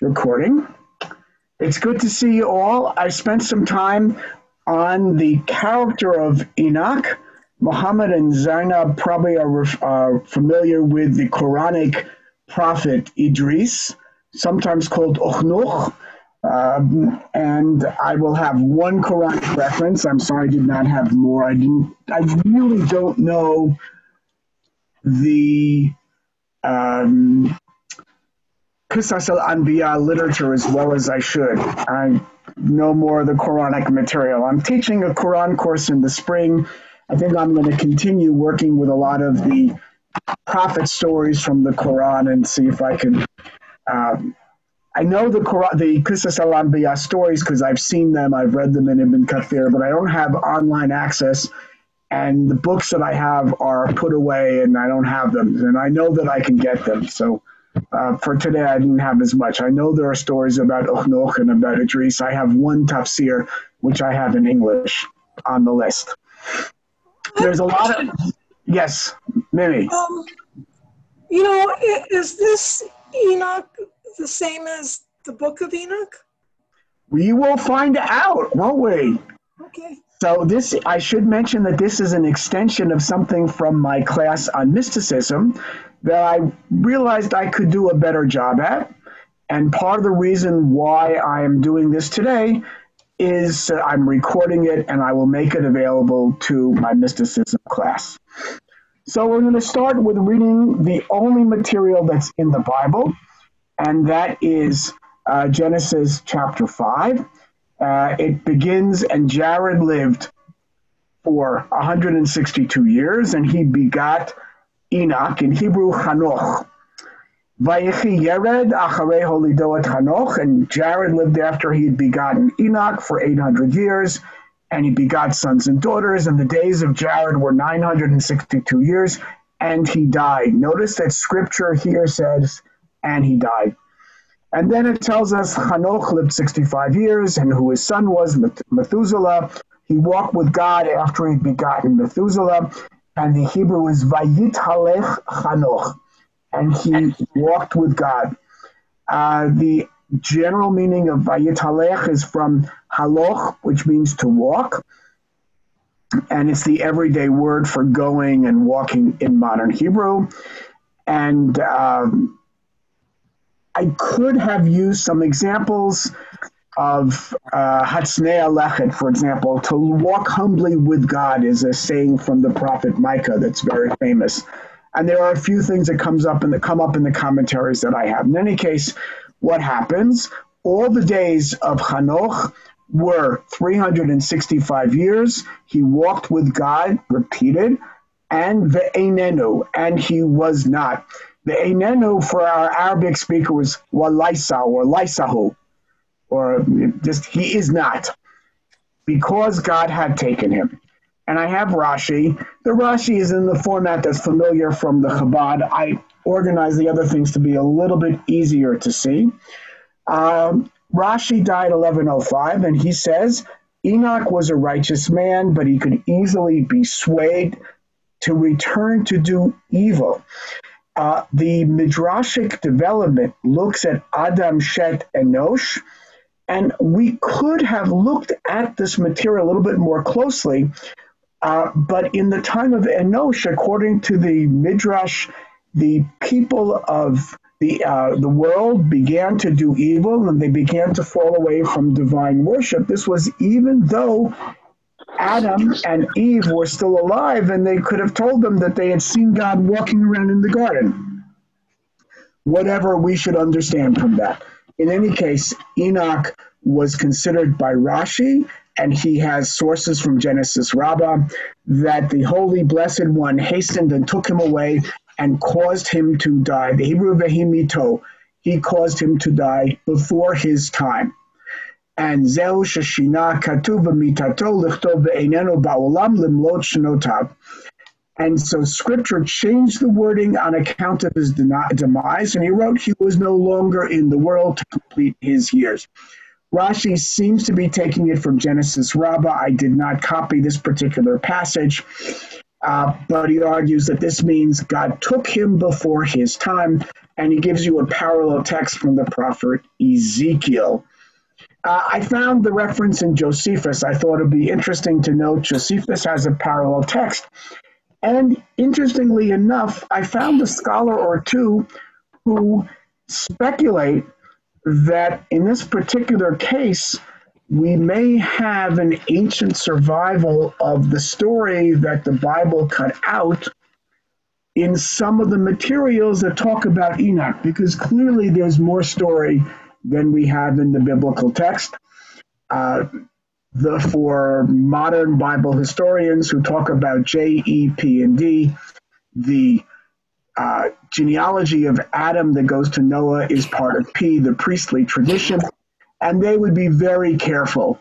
recording. It's good to see you all. I spent some time on the character of Enoch. Muhammad and Zainab probably are, are familiar with the Quranic prophet Idris, sometimes called Ochnuch. Um, and I will have one Quranic reference. I'm sorry I did not have more. I didn't. I really don't know the um, Qisas al-Anbiya literature as well as I should. I know more of the Quranic material. I'm teaching a Quran course in the spring. I think I'm going to continue working with a lot of the prophet stories from the Quran and see if I can. Um, I know the Quran, the Qisas al-Anbiya stories because I've seen them, I've read them in Ibn Kathir, but I don't have online access and the books that I have are put away and I don't have them. And I know that I can get them. So uh, for today, I didn't have as much. I know there are stories about Uchnoch and about Idris. I have one tafsir, which I have in English on the list. There's a lot of. Yes, Mimi. Um, you know, is this Enoch the same as the Book of Enoch? We will find out, won't we? Okay. So this, I should mention that this is an extension of something from my class on mysticism that I realized I could do a better job at. And part of the reason why I am doing this today is I'm recording it and I will make it available to my mysticism class. So we're going to start with reading the only material that's in the Bible, and that is uh, Genesis chapter 5. Uh, it begins, and Jared lived for 162 years, and he begot Enoch, in Hebrew, Hanoch. Vayechi Yered acharei holido et Hanoch, and Jared lived after he had begotten Enoch for 800 years, and he begot sons and daughters, and the days of Jared were 962 years, and he died. Notice that scripture here says, and he died. And then it tells us Hanoch lived 65 years, and who his son was, Methuselah. He walked with God after he'd begotten Methuselah, and the Hebrew is Vayithalech Hanoch, and he walked with God. Uh, the general meaning of Vayithalech is from haloch, which means to walk, and it's the everyday word for going and walking in modern Hebrew. And um, I could have used some examples of uh, Hatznei Lechet, for example, to walk humbly with God is a saying from the prophet Micah that's very famous. And there are a few things that comes up and that come up in the commentaries that I have. In any case, what happens? All the days of Hanoch were 365 years. He walked with God, repeated, and ve'enenu, and he was not. The Einenu for our Arabic speaker was Walaisa or Laisahu, or just he is not, because God had taken him. And I have Rashi. The Rashi is in the format that's familiar from the Chabad. I organized the other things to be a little bit easier to see. Um, Rashi died 1105, and he says Enoch was a righteous man, but he could easily be swayed to return to do evil. Uh, the Midrashic development looks at Adam, Shet, Enosh, and we could have looked at this material a little bit more closely, uh, but in the time of Enosh, according to the Midrash, the people of the uh, the world began to do evil and they began to fall away from divine worship. This was even though Adam and Eve were still alive and they could have told them that they had seen God walking around in the garden. Whatever we should understand from that. In any case, Enoch was considered by Rashi, and he has sources from Genesis Rabbah, that the Holy Blessed One hastened and took him away and caused him to die. The Hebrew Vehimito, he caused him to die before his time and zeu sheshina katuv mitato lichtov be'enenu ba'olam limlot shenotav. And so scripture changed the wording on account of his demise, and he wrote he was no longer in the world to complete his years. Rashi seems to be taking it from Genesis Rabbah. I did not copy this particular passage, uh, but he argues that this means God took him before his time, and he gives you a parallel text from the prophet Ezekiel. Uh, I found the reference in Josephus. I thought it'd be interesting to note Josephus has a parallel text. And interestingly enough, I found a scholar or two who speculate that in this particular case, we may have an ancient survival of the story that the Bible cut out in some of the materials that talk about Enoch, because clearly there's more story than we have in the biblical text. Uh, the, for modern Bible historians who talk about J, E, P, and D, the uh, genealogy of Adam that goes to Noah is part of P, the priestly tradition and they would be very careful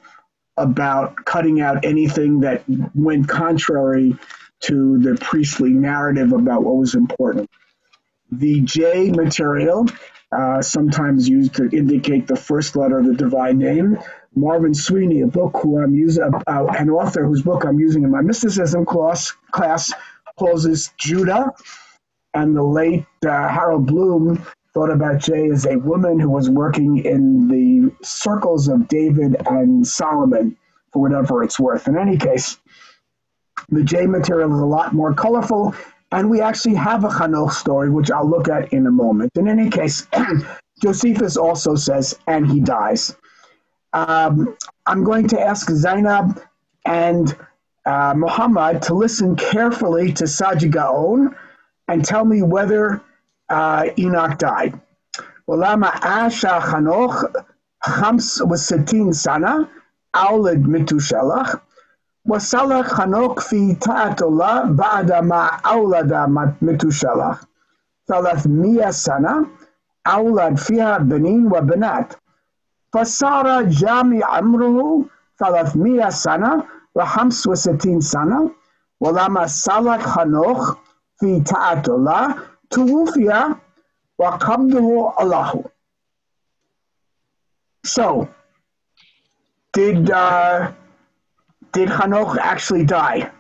about cutting out anything that went contrary to the priestly narrative about what was important. The J material, uh, sometimes used to indicate the first letter of the divine name. Marvin Sweeney, a book who I'm using, uh, an author whose book I'm using in my mysticism class, class calls this Judah. And the late uh, Harold Bloom thought about J as a woman who was working in the circles of David and Solomon, for whatever it's worth. In any case, the J material is a lot more colorful, and we actually have a Hanoch story, which I'll look at in a moment. In any case, Josephus also says, and he dies. Um, I'm going to ask Zainab and uh, Muhammad to listen carefully to Sadia Gaon and tell me whether uh, Enoch died. Walama Asha Hanoch Hams was Satin Sana, Aulid Mitushalach, Wasalach Hanoch fi Taatola, Baadama Aulada Mitushalach, Salath Mia Sana, Aulad Fiha Benin Wabinat. فصار جامع عمره ثلاثمية سنة وخمس وستين سنة ولما صلح خنوخ في طاعة الله Tuwufia wa qabduhu Allahu. So, did uh, did Hanoch actually die?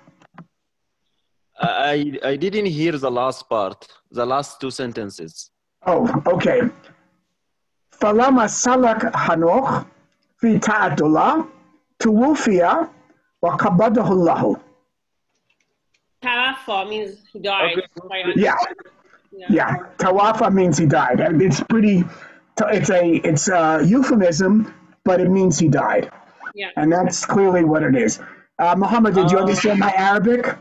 I I didn't hear the last part, the last two sentences. Oh, okay. Falama salak Hanoch fi ta'atullah tuwufia wa qabadahu Allahu. Tawafa means he died. Okay. Yeah. Yeah, tawafa means he died. And It's pretty. It's a it's a euphemism, but it means he died, Yeah. and that's clearly what it is. Uh, Muhammad, did you Uh, understand my Arabic?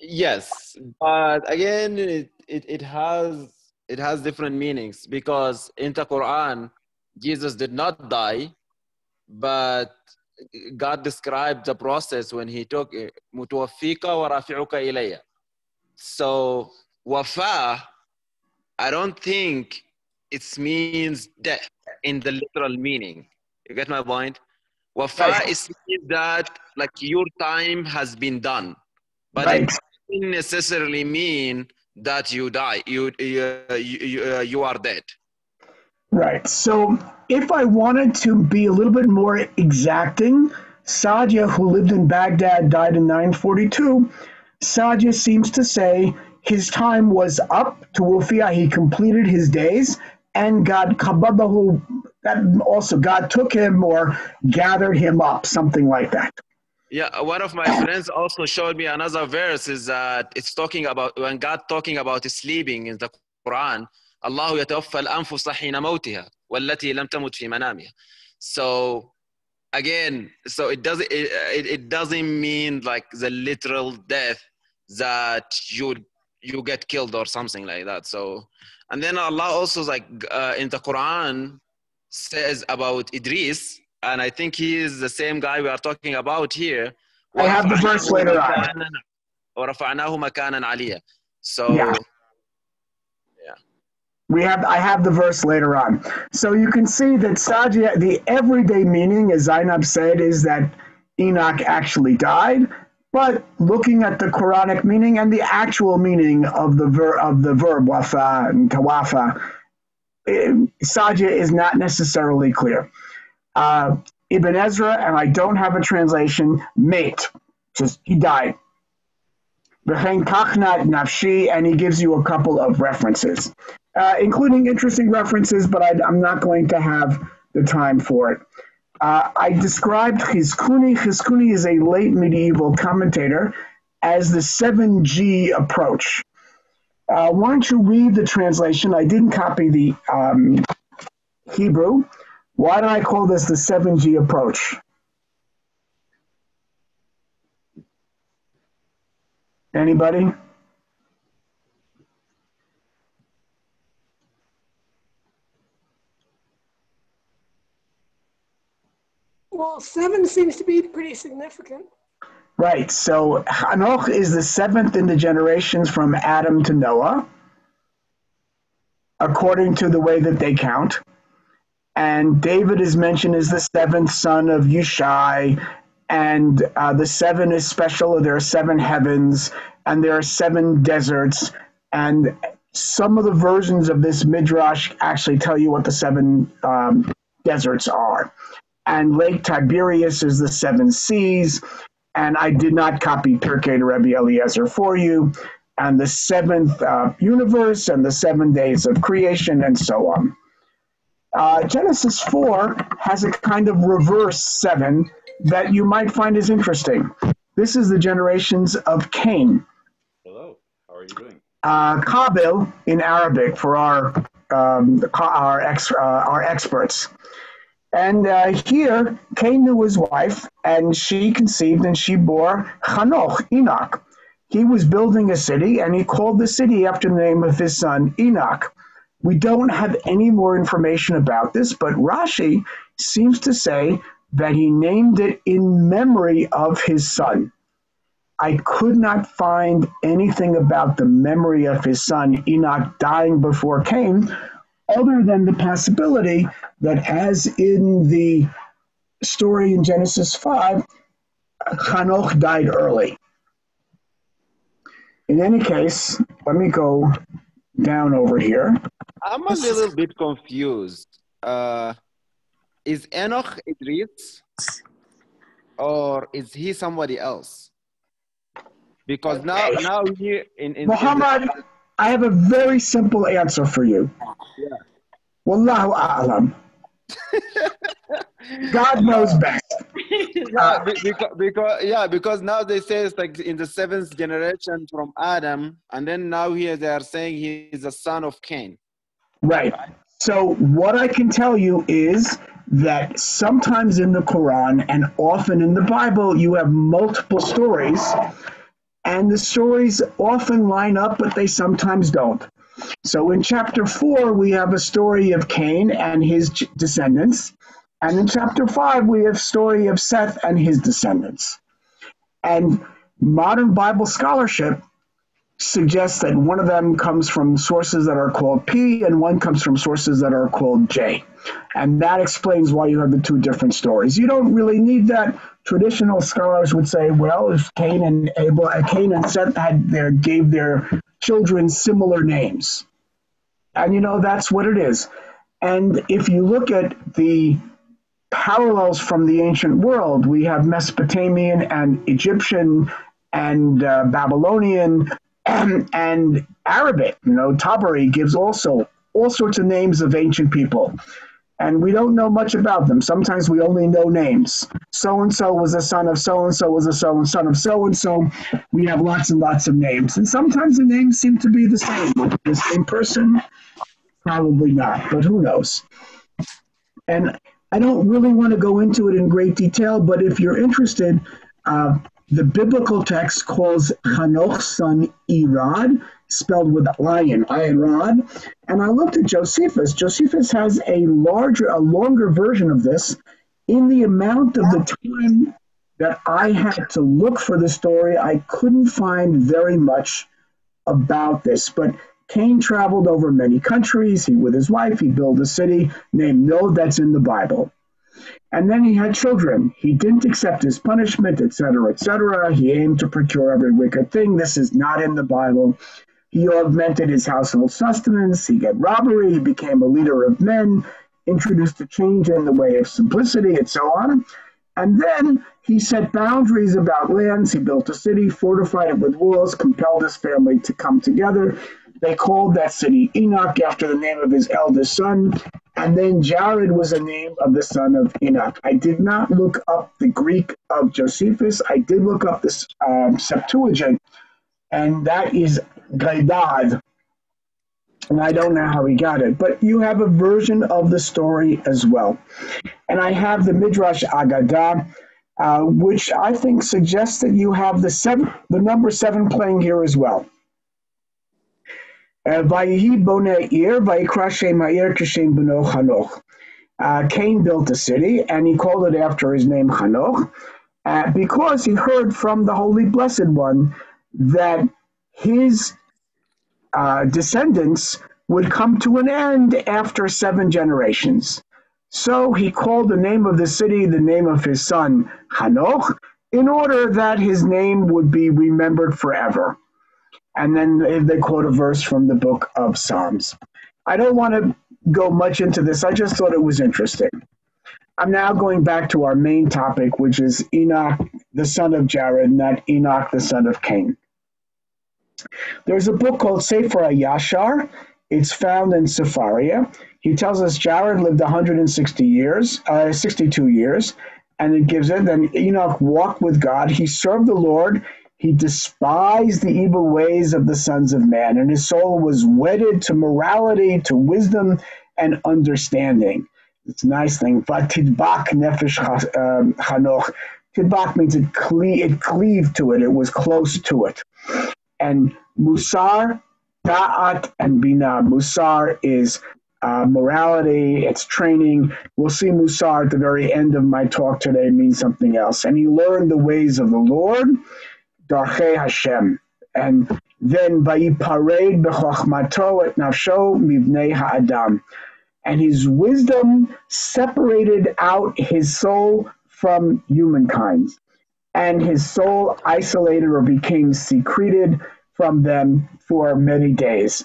Yes, but again, it, it, it has it has different meanings because in the Quran, Jesus did not die, but God described the process when He took mutawafika wa rafi'uka ilayya. So wafa, I don't think it means death in the literal meaning. You get my point? Wafa Right. is means that like your time has been done, but Right. it doesn't necessarily mean that you die. You you you, uh, you are dead. Right. So, if I wanted to be a little bit more exacting, Sadia, who lived in Baghdad, died in 942. Sadia seems to say his time was up to Wufia. He completed his days, and God kababahu. That also God took him or gathered him up, something like that Yeah, one of my friends also showed me another verse is that it's talking about when God talking about sleeping in the Quran. الله يتوفى الأنفس حين موتها والتي لم تمت في منامها. So again, so it doesn't it, it, it doesn't mean like the literal death that you you get killed or something like that. So and then Allah also like uh, in the Quran says about Idris, and I think he is the same guy we are talking about here. I have the verse later on. ورفعناه مكانا عليا. So yeah. yeah. We have I have the verse later on. So you can see that Sadia the everyday meaning, as Zainab said, is that Enoch actually died. But looking at the Quranic meaning and the actual meaning of the ver- of the verb wafa and tawafa, eh, Sadia is not necessarily clear. Uh, Ibn Ezra, and I don't have a translation, mate, just he died. Nafshi, and he gives you a couple of references. uh, including interesting references, but I, am not going to have the time for it. Uh, I described Chizkuni. Chizkuni is a late medieval commentator as the 7G approach. Uh, why don't you read the translation? I didn't copy the um, Hebrew. Why do I call this the 7G approach? Anybody? Well, seven seems to be pretty significant. Right. So Hanoch is the seventh in the generations from Adam to Noah, according to the way that they count. And David is mentioned as the seventh son of Yushai, and uh, the seven is special. There are seven heavens, and there are seven deserts, and some of the versions of this midrash actually tell you what the seven um, deserts are. And Lake Tiberias is the seven seas, and I did not copy Pirkei de Rebbe Eliezer for you, and the seventh uh, universe, and the seven days of creation, and so on. Uh, Genesis 4 has a kind of reverse seven that you might find is interesting. This is the generations of Cain. Hello, how are you doing? Uh, Kabil in Arabic for our um, our, ex, uh, our experts. And uh, here, Cain knew his wife, and she conceived and she bore Hanoch, Enoch. He was building a city, and he called the city after the name of his son, Enoch. We don't have any more information about this, but Rashi seems to say that he named it in memory of his son. I could not find anything about the memory of his son Enoch dying before Cain, other than the possibility that, as in the story in Genesis 5, Hanoch died early. In any case, let me go down over here. I'm a little bit confused. Uh, is Enoch Idris or is he somebody else? Because now, now here in, in Muhammad, in the, I have a very simple answer for you. Yeah. Wallahu a'lam. God knows best. yeah, because, because, yeah, because now they say it's like in the seventh generation from Adam, and then now here they are saying he is a son of Cain. Right. So what I can tell you is that sometimes in the Quran and often in the Bible you have multiple stories, and the stories often line up, but they sometimes don't. So in chapter 4, we have a story of Cain and his descendants. And in chapter 5, we have story of Seth and his descendants. And modern Bible scholarship suggests that one of them comes from sources that are called P and one comes from sources that are called J. And that explains why you have the two different stories. You don't really need that. Traditional scholars would say, well, if Cain and Abel, uh, Cain and Seth had their gave their children similar names. And you know, that's what it is. And if you look at the parallels from the ancient world, we have Mesopotamian and Egyptian and uh, Babylonian and, Arabic. You know, Tabari gives also all sorts of names of ancient people and we don't know much about them. Sometimes we only know names. So and so was a son of so and so was a so and son of so and so. We have lots and lots of names, and sometimes the names seem to be the same. The same person, probably not, but who knows? And I don't really want to go into it in great detail, but if you're interested, uh, the biblical text calls Hanoch's son Irad, spelled with lion, iron rod. And I looked at Josephus. Josephus has a larger, a longer version of this. In the amount of the time that I had to look for the story, I couldn't find very much about this. But Cain traveled over many countries. He, with his wife, he built a city named Nod that's in the Bible. And then he had children. He didn't accept his punishment, etc., etc. He aimed to procure every wicked thing. This is not in the Bible. He augmented his household sustenance. He got robbery. He became a leader of men, introduced a change in the way of simplicity, and so on. And then he set boundaries about lands. He built a city, fortified it with walls, compelled his family to come together. They called that city Enoch after the name of his eldest son. And then Jared was a name of the son of Enoch. I did not look up the Greek of Josephus. I did look up the um, Septuagint, and that is Gaidad. And I don't know how he got it, but you have a version of the story as well. And I have the Midrash Agadah, uh, which I think suggests that you have the seven, the number seven playing here as well. Uh, Vayihi bonei ir, vayikra shem ha'ir Chanoch. Uh, Cain built a city, and he called it after his name Chanoch, uh, because he heard from the Holy Blessed One that his uh, descendants would come to an end after seven generations. So he called the name of the city the name of his son, Hanoch, in order that his name would be remembered forever. And then they quote a verse from the book of Psalms. I don't want to go much into this, I just thought it was interesting. I'm now going back to our main topic, which is Enoch, the son of Jared, not Enoch, the son of Cain. There's a book called Sefer Yashar. It's found in Sefaria. He tells us Jared lived 160 years, uh, 62 years, and it gives it. Then Enoch walked with God. He served the Lord. He despised the evil ways of the sons of man, and his soul was wedded to morality, to wisdom, and understanding. It's a nice thing. Vatidbak nefesh um, chanoch. Tidbak means it, cle- it cleaved to it. It was close to it. And musar, da'at, and bina. Musar is uh, morality, it's training. We'll see Musar at the very end of my talk today means something else. And he learned the ways of the Lord Darchei Hashem. And then Vayipared b'chochmato et nafsho mivnei ha'adam. And his wisdom separated out his soul from humankind. And his soul isolated or became secreted from them for many days.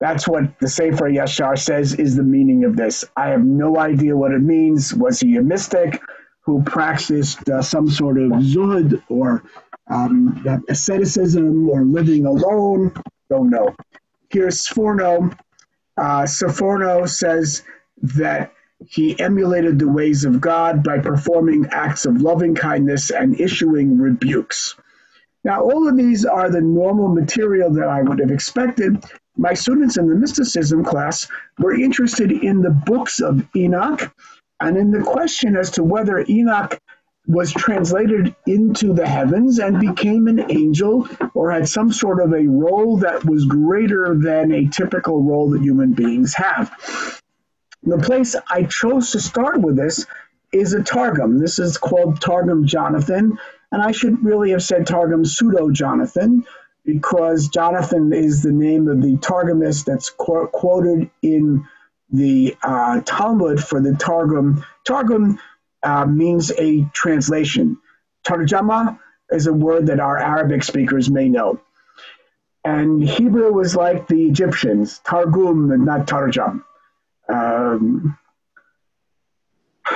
That's what the Sefer Yashar says is the meaning of this. I have no idea what it means. Was he a mystic who practiced uh, some sort of zuhud or um, asceticism or living alone. Don't know. Here's Sforno. Uh, Sforno says that he emulated the ways of God by performing acts of loving kindness and issuing rebukes. Now, all of these are the normal material that I would have expected. My students in the mysticism class were interested in the books of Enoch and in the question as to whether Enoch was translated into the heavens and became an angel or had some sort of a role that was greater than a typical role that human beings have. The place I chose to start with this is a Targum. This is called Targum Jonathan, and I should really have said Targum Pseudo Jonathan because Jonathan is the name of the Targumist that's qu- quoted in the uh, Talmud for the Targum. Targum uh, means a translation. Tarjama is a word that our Arabic speakers may know. And Hebrew was like the Egyptians, Targum, not Tarjam. Um,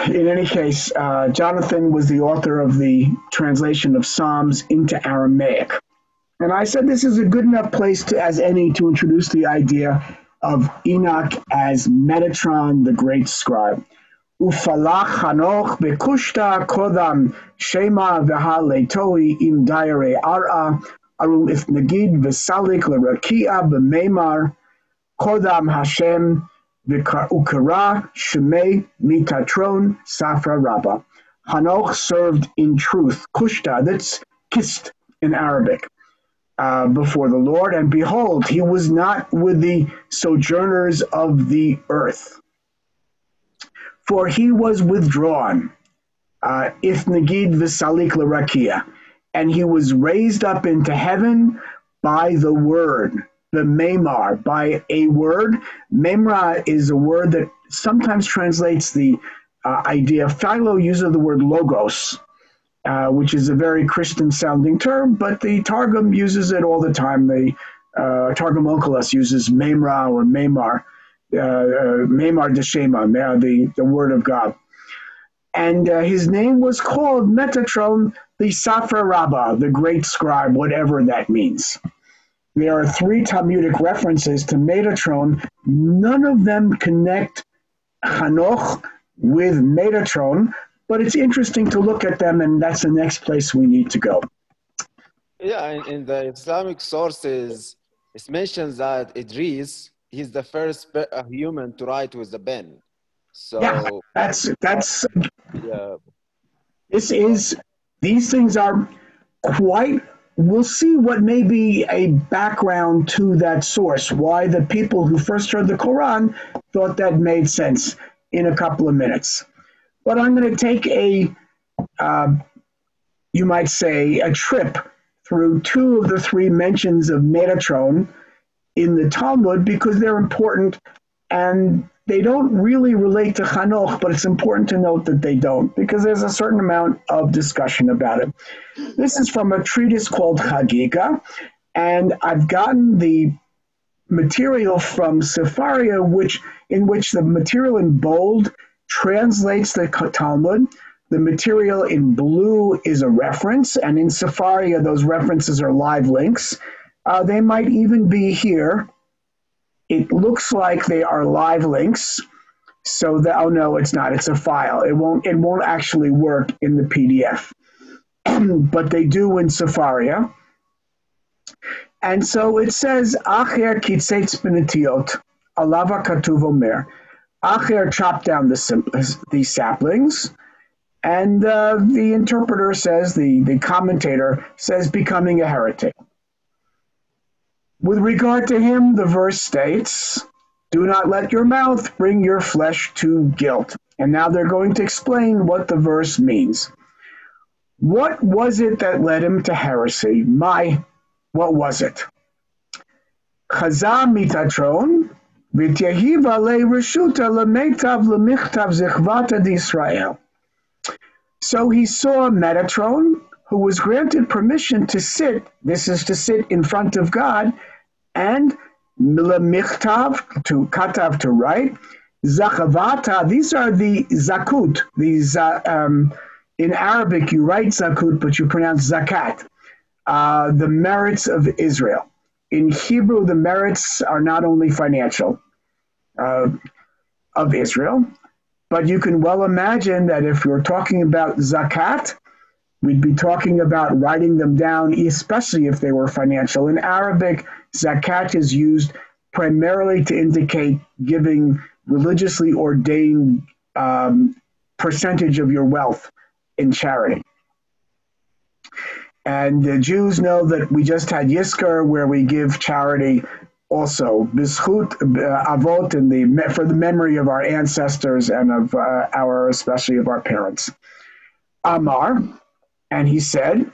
in any case, uh, Jonathan was the author of the translation of Psalms into Aramaic. And I said this is a good enough place to, as any to introduce the idea of Enoch as Metatron, the great scribe. ופלח חנוך בקושטא קודם שמא והלטוי עם דיירי ערעה, ארום נגיד וסליק לרקיע במימר, קודם השם וקרא שמי מיתתרון ספרא רבא. Hanoch served in truth, kushta, that's kissed in Arabic, uh, before the Lord, and behold, he was not with the sojourners of the earth for he was withdrawn, uh, if l'rakia, and he was raised up into heaven by the word, the memar, by a word. Memra is a word that sometimes translates the uh, idea. Philo uses the word logos, uh, which is a very Christian sounding term, but the Targum uses it all the time. The uh, Targum Onkelos uses memra or memar Memar Deshema, the, the Word of God. And uh, his name was called Metatron, the Safra Rabbah, the great scribe, whatever that means. there are three Talmudic references to Metatron. None of them connect Hanoch with Metatron, but it's interesting to look at them, and that's the next place we need to go. Yeah, in, in the Islamic sources, it mentions that Idris, he's the first uh, human to write with a pen. So, Yeah, that's that's yeah, this is these things are quite we'll see what may be a background to that source why the people who first heard the quran thought that made sense in a couple of minutes but i'm going to take a uh, you might say a trip through two of the three mentions of metatron in the talmud because they're important and they don't really relate to Hanoch, but it's important to note that they don't because there's a certain amount of discussion about it. This is from a treatise called Chagiga, and I've gotten the material from Sefaria, which in which the material in bold translates the Talmud. The material in blue is a reference, and in Sefaria, those references are live links. Uh, they might even be here it looks like they are live links. So that oh no, it's not. It's a file. It won't it won't actually work in the PDF. but they do in Sefaria. And so it says Acher kitzetz benetiot alava katuv omer. Acher chopped down the, the saplings. And uh, the interpreter says, the, the commentator says, becoming a heretic. With regard to him, the verse states, Do not let your mouth bring your flesh to guilt. And now they're going to explain what the verse means. What was it that led him to heresy? My, what was it? Chazah mitatron, v'tyehiva le reshuta lemetav lemichtav zichvata d'Israel. So he saw Metatron, who was granted permission to sit, this is to sit in front of God, and milamichtav to katav to write, zakavata. These are the zakut. These uh, um, in Arabic you write zakut, but you pronounce zakat. Uh, the merits of Israel. In Hebrew, the merits are not only financial uh, of Israel, but you can well imagine that if you're talking about zakat, we'd be talking about writing them down, especially if they were financial. In Arabic, zakat is used primarily to indicate giving religiously ordained um, percentage of your wealth in charity. And the Jews know that we just had Yizkor, where we give charity also bischut uh, avot in the for the memory of our ancestors and of uh, our especially of our parents. Amar, and he said,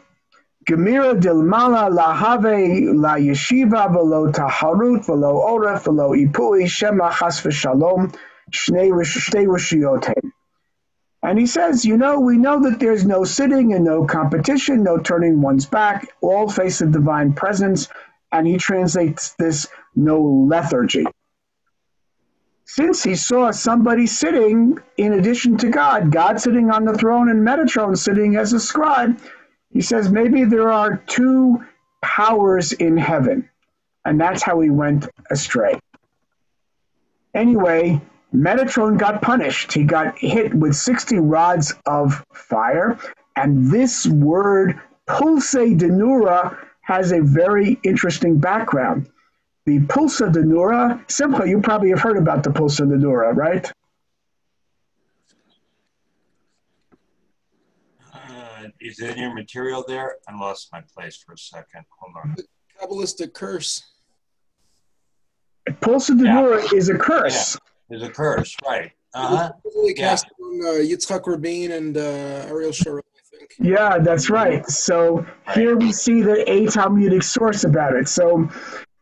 Gemira dilmala lahave la yeshiva velo taharut velo velo ipui shema chas v'shalom shnei. And he says, you know, we know that there's no sitting and no competition, no turning one's back, all face the divine presence. And he translates this no lethargy. Since he saw somebody sitting in addition to God, God sitting on the throne and Metatron sitting as a scribe, he says maybe there are two powers in heaven. And that's how he went astray. Anyway, Metatron got punished. He got hit with 60 rods of fire. And this word, pulse denura, has a very interesting background. The pulsa denura, Simcha, you probably have heard about the pulsa denura, right? Uh, is it in your material there? I lost my place for a second. Hold on. The Kabbalistic curse. Pulse of Pulsa denura is a curse. There's a curse, right? Uh-huh. was really Yeah. cast on uh, Yitzhak Rabin and uh, Ariel Sharon, I think. Yeah, that's right. So here we see the a Talmudic source about it. So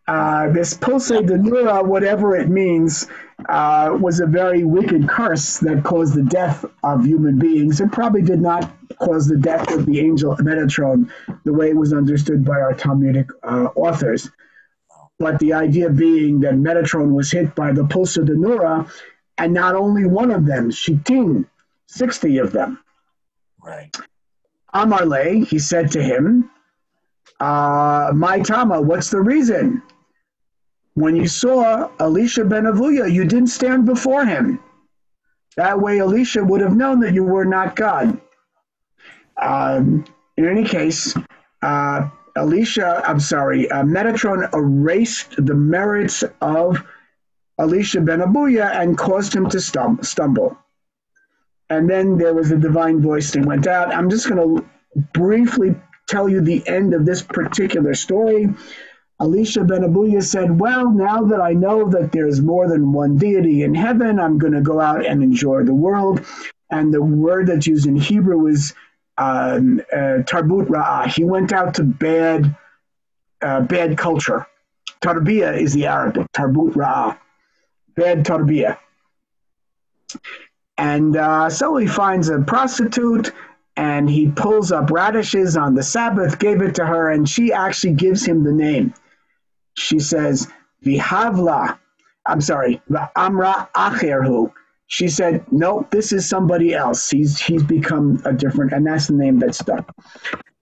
uh, this pulse de nura, whatever it means, uh, was a very wicked curse that caused the death of human beings. It probably did not cause the death of the angel Metatron the way it was understood by our Talmudic uh, authors. But the idea being that Metatron was hit by the pulsa de nura, and not only one of them, Shitin, 60 of them. Right. Amarle, he said to him, uh, my Tama, what's the reason? When you saw Elisha ben Avuya, you didn't stand before him. That way, Elisha would have known that you were not God. Um, in any case, uh, Elisha, I'm sorry, uh, Metatron erased the merits of Elisha ben Abuya and caused him to stum- stumble. And then there was a divine voice that went out. I'm just going to briefly tell you the end of this particular story. Elisha ben Abuya said, Well, now that I know that there's more than one deity in heaven, I'm going to go out and enjoy the world. And the word that's used in Hebrew is um, uh, tarbut ra'ah. He went out to bad, uh, bad culture. Tarbiyah is the Arabic, tarbut ra'ah, bad tarbiyah. And uh, so he finds a prostitute and he pulls up radishes on the Sabbath, gave it to her, and she actually gives him the name. She says, Vihavla, I'm sorry, Amra Acherhu. She said, No, this is somebody else. He's he's become a different, and that's the name that stuck.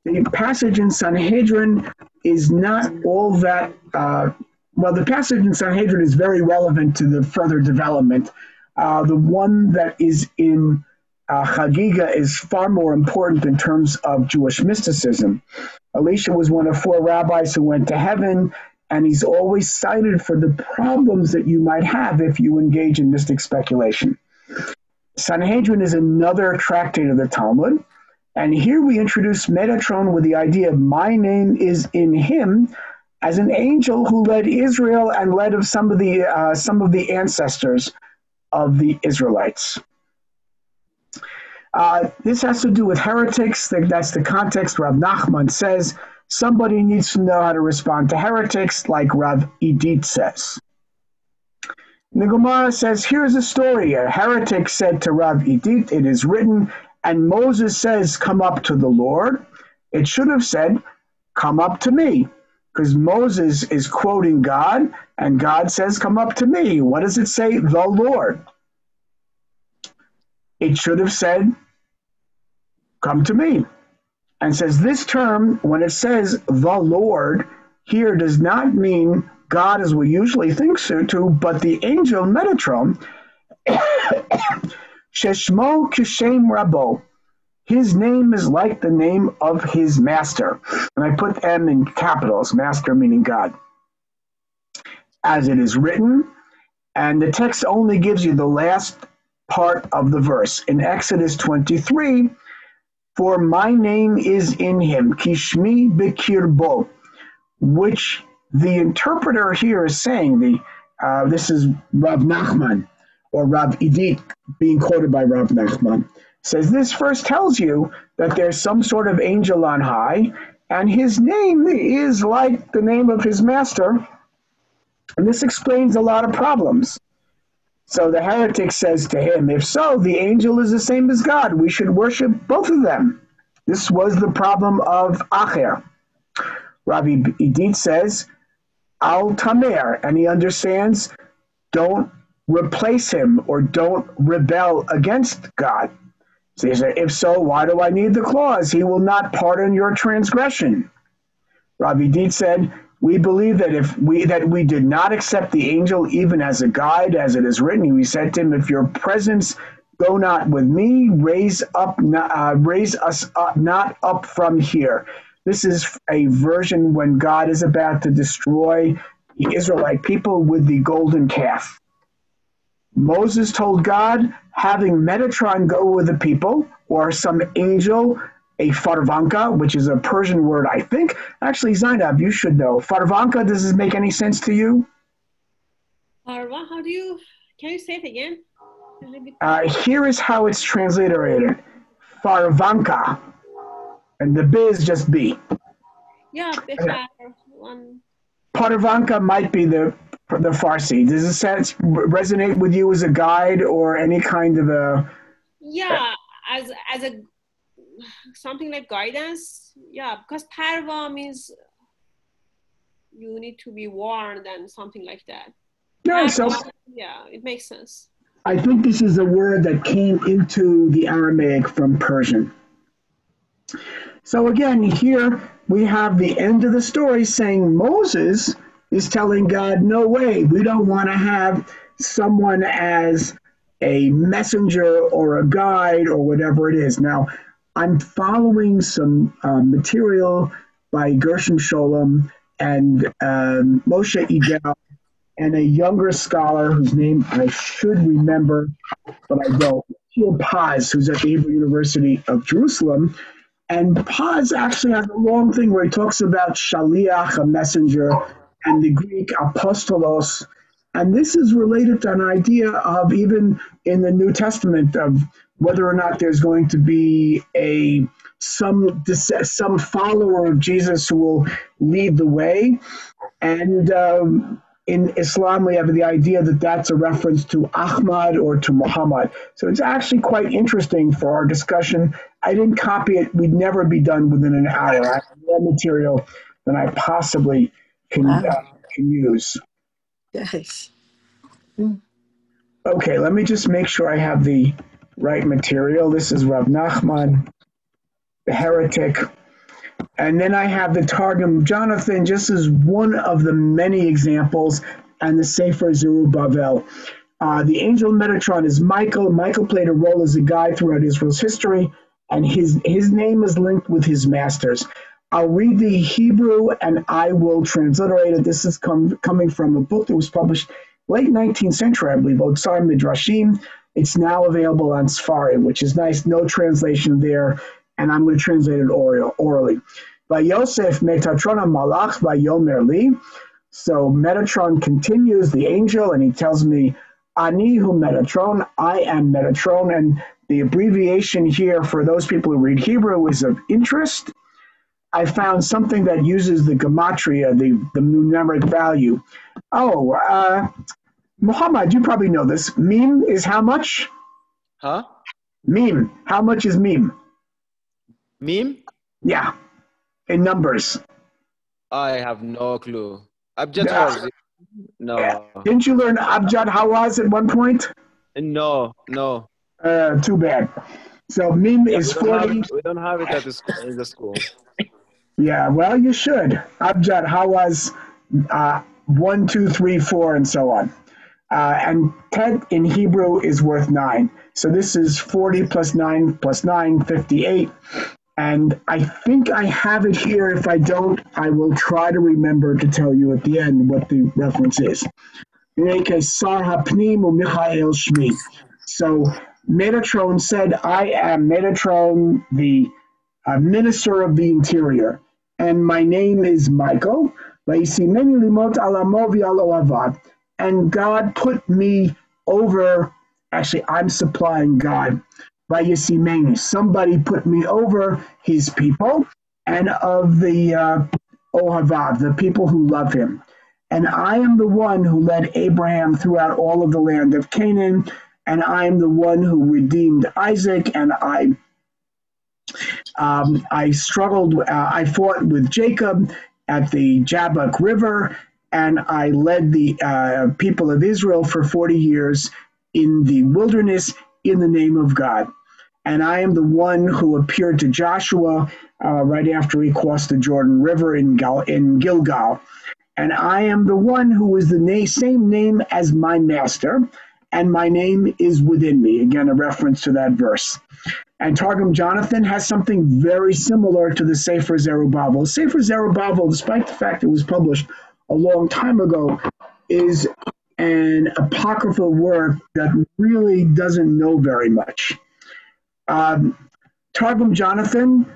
The passage in Sanhedrin is not all that uh, well, the passage in Sanhedrin is very relevant to the further development. Uh, the one that is in uh, Chagiga is far more important in terms of Jewish mysticism. Elisha was one of four rabbis who went to heaven, and he's always cited for the problems that you might have if you engage in mystic speculation. Sanhedrin is another tractate of the Talmud, and here we introduce Metatron with the idea of my name is in him as an angel who led Israel and led of some of the uh, some of the ancestors of the Israelites. Uh, this has to do with heretics. That's the context. Rav Nachman says somebody needs to know how to respond to heretics, like Rav Idit says. The Gemara says, here's a story. A heretic said to Rav Idit, it is written, and Moses says, come up to the Lord. It should have said, come up to me, because Moses is quoting God, and God says, come up to me. What does it say? The Lord. It should have said, come to me. And says this term, when it says the Lord, here does not mean God as we usually think so to, but the angel Metatron, Sheshmo Kishem Rabo. His name is like the name of his master. And I put M in capitals, master meaning God. As it is written, and the text only gives you the last part of the verse. In Exodus 23, for my name is in him, Kishmi Bekirbo, which the interpreter here is saying, the uh, this is Rav Nachman or Rav Idit being quoted by Rav Nachman, says this verse tells you that there's some sort of angel on high, and his name is like the name of his master. And this explains a lot of problems. So the heretic says to him, If so, the angel is the same as God. We should worship both of them. This was the problem of Acher. Rabbi Idit says, Al Tamer, and he understands don't replace him or don't rebel against God. So he said, If so, why do I need the clause? He will not pardon your transgression. Rabbi Idit said, we believe that if we that we did not accept the angel even as a guide, as it is written, we said to him, "If your presence go not with me, raise up, uh, raise us up, not up from here." This is a version when God is about to destroy the Israelite people with the golden calf. Moses told God, having Metatron go with the people, or some angel a farvanka, which is a Persian word, I think. Actually, Zainab, you should know. Farvanka, does this make any sense to you? Farva, how do you, can you say it again? Uh, here is how it's transliterated. Farvanka. And the B is just B. Yeah, one. Parvanka might be the the Farsi. Does this sense resonate with you as a guide or any kind of a? Yeah, as as a something like guidance. Yeah because parva means you need to be warned and something like that. Yeah so yeah it makes sense. I think this is a word that came into the aramaic from persian. So again here we have the end of the story saying Moses is telling God, no way, we don't want to have someone as a messenger or a guide or whatever it is. Now, I'm following some uh, material by Gershom Scholem and um, Moshe Idel and a younger scholar whose name I should remember, but I don't, Teal Paz, who's at the Hebrew University of Jerusalem. And Paz actually has a long thing where he talks about shaliach, a messenger, and the Greek apostolos. And this is related to an idea of even in the New Testament of whether or not there's going to be a some some follower of Jesus who will lead the way. And um, in Islam, we have the idea that that's a reference to Ahmad or to Muhammad. So it's actually quite interesting for our discussion. I didn't copy it. We'd never be done within an hour. I have more material than I possibly can, wow. uh, can use. Yes. Okay, let me just make sure I have the right material. This is Rav Nachman, the heretic. And then I have the Targum Jonathan, just as one of the many examples, and the Sefer Zerubbabel. Uh, the angel Metatron is Michael. Michael played a role as a guide throughout Israel's history, and his, his name is linked with his masters. I'll read the Hebrew and I will transliterate it. This is com- coming from a book that was published late 19th century, I believe, Otsar Midrashim. It's now available on Sefaria, which is nice. No translation there and I'm going to translate it orally. By Yosef Metatron Malach by Yomer Li. So Metatron continues the angel, and he tells me, Ani hu Metatron, I am Metatron, and the abbreviation here for those people who read Hebrew is of interest. I found something that uses the gematria, the, the numeric value. Oh, uh, Muhammad, you probably know this. Meme is how much? Huh? Meme. How much is meme? Meme? Yeah, in numbers. I have no clue. Abjad yeah. No. Yeah. Didn't you learn Abjad Hawaz at one point? No, no. Uh, too bad. So meme yeah, is we 40. we don't have it at the school, in the school. Yeah, well, you should. Abjad Hawaz uh, 1, 2, 3, 4, and so on. Uh, and Tet in Hebrew is worth 9. So this is 40 plus 9 plus 9, 58. And I think I have it here. If I don't, I will try to remember to tell you at the end what the reference is. So Metatron said, I am Metatron, the uh, minister of the interior, and my name is Michael. And God put me over, actually, I'm supplying God Vayisimenu. Somebody put me over his people and of the uh, Ohavav, the people who love him. And I am the one who led Abraham throughout all of the land of Canaan, and I am the one who redeemed Isaac, and I um, I struggled, uh, I fought with Jacob at the Jabbok River, and I led the uh, people of Israel for 40 years in the wilderness in the name of God. And I am the one who appeared to Joshua uh, right after he crossed the Jordan River in, Gal- in Gilgal. And I am the one who is the na- same name as my master, and my name is within me. Again, a reference to that verse. And Targum Jonathan has something very similar to the Sefer Zerubbabel. Sefer Zerubbabel, despite the fact it was published a long time ago, is an apocryphal work that really doesn't know very much. Um, Targum Jonathan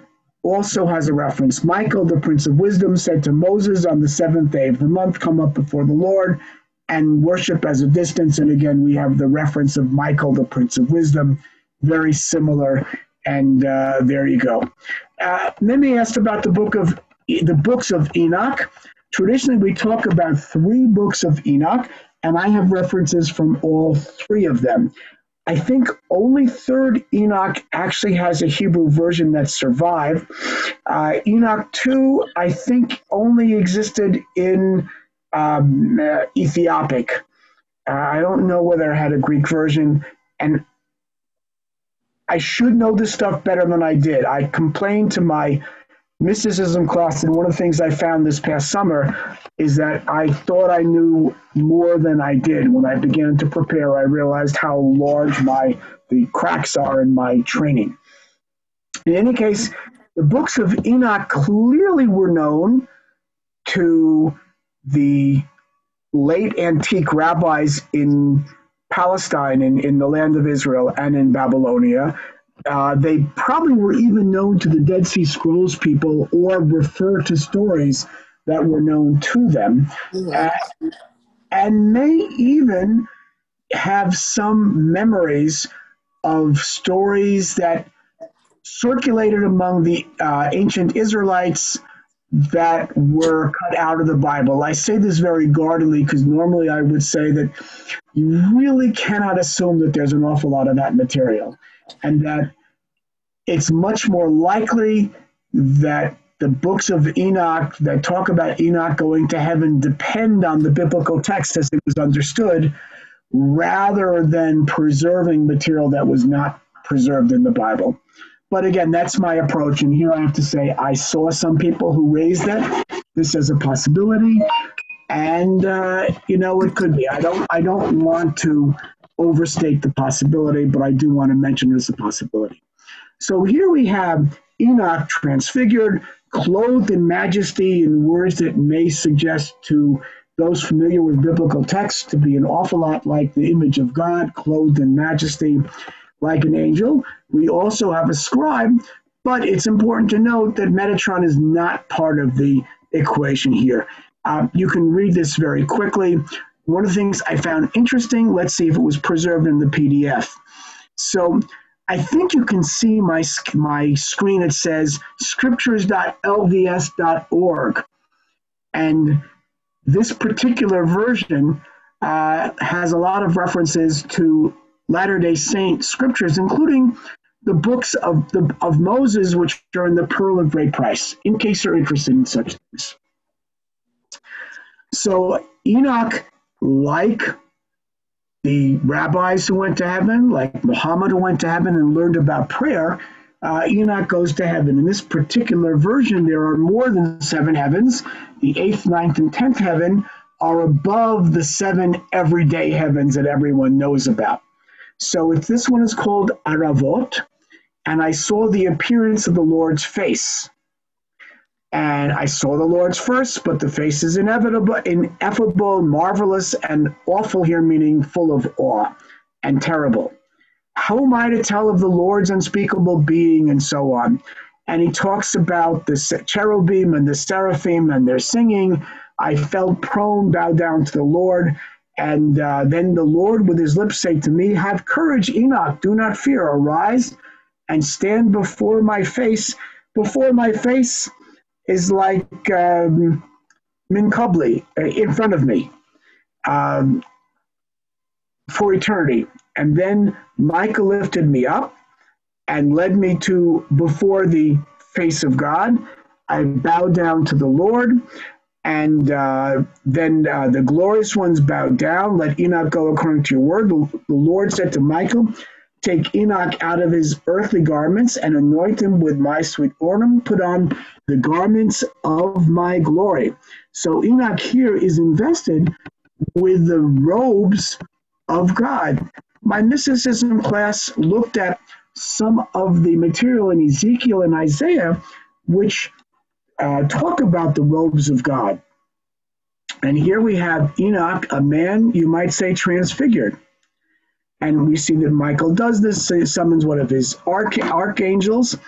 also has a reference. Michael, the Prince of Wisdom, said to Moses on the seventh day of the month, Come up before the Lord and worship as a distance. And again, we have the reference of Michael, the Prince of Wisdom, very similar. And uh, there you go. Uh, then they asked about the book of the books of Enoch. Traditionally, we talk about three books of Enoch, and I have references from all three of them. I think only third Enoch actually has a Hebrew version that survived. Uh, Enoch 2, I think, only existed in um, uh, Ethiopic. Uh, I don't know whether it had a Greek version. And I should know this stuff better than I did. I complained to my mysticism class, and one of the things I found this past summer is that I thought I knew more than I did. When I began to prepare, I realized how large my the cracks are in my training. In any case, the books of Enoch clearly were known to the late antique rabbis in Palestine, in, in the land of Israel, and in Babylonia. Uh, they probably were even known to the Dead Sea Scrolls people or refer to stories that were known to them, uh, and may even have some memories of stories that circulated among the uh, ancient Israelites that were cut out of the Bible. I say this very guardedly because normally I would say that you really cannot assume that there's an awful lot of that material, and that it's much more likely that the books of Enoch that talk about Enoch going to heaven depend on the biblical text as it was understood rather than preserving material that was not preserved in the Bible. But again, that's my approach. And here I have to say, I saw some people who raised that this as a possibility, and uh, you know, it could be. I don't, I don't want to overstate the possibility, but I do want to mention it as a possibility. So here we have Enoch transfigured, clothed in majesty, in words that may suggest to those familiar with biblical texts to be an awful lot like the image of God, clothed in majesty like an angel. We also have a scribe, but it's important to note that Metatron is not part of the equation here. Uh, you can read this very quickly. One of the things I found interesting, let's see if it was preserved in the PDF. So I think you can see my, my screen. It says scriptures.lds.org. And this particular version uh, has a lot of references to Latter day Saint scriptures, including the books of, the, of Moses, which are in the Pearl of Great Price, in case you're interested in such things. So Enoch, like the rabbis who went to heaven, like Muhammad who went to heaven and learned about prayer, uh, Enoch goes to heaven. In this particular version, there are more than seven heavens. The eighth, ninth, and tenth heaven are above the seven everyday heavens that everyone knows about. So if this one is called Aravot, and I saw the appearance of the Lord's face. And I saw the Lord's first, but the face is inevitable, ineffable, marvelous, and awful here, meaning full of awe and terrible. How am I to tell of the Lord's unspeakable being and so on? And he talks about the cherubim and the seraphim and their singing. I fell prone, bow down to the Lord. And uh, then the Lord with his lips say to me, Have courage, Enoch, do not fear. Arise and stand before my face. Before my face is like um, Min uh, in front of me um, for eternity. And then Michael lifted me up and led me to before the face of God. I bowed down to the Lord, and uh, then uh, the glorious ones bowed down. Let Enoch go according to your word. The, Lord said to Michael, Take Enoch out of his earthly garments and anoint him with my sweet ornament. Put on the garments of my glory. So Enoch here is invested with the robes of God. My mysticism class looked at some of the material in Ezekiel and Isaiah, which uh, talk about the robes of God. And here we have Enoch, a man, you might say, transfigured. And we see that Michael does this, summons one of his arch- archangels,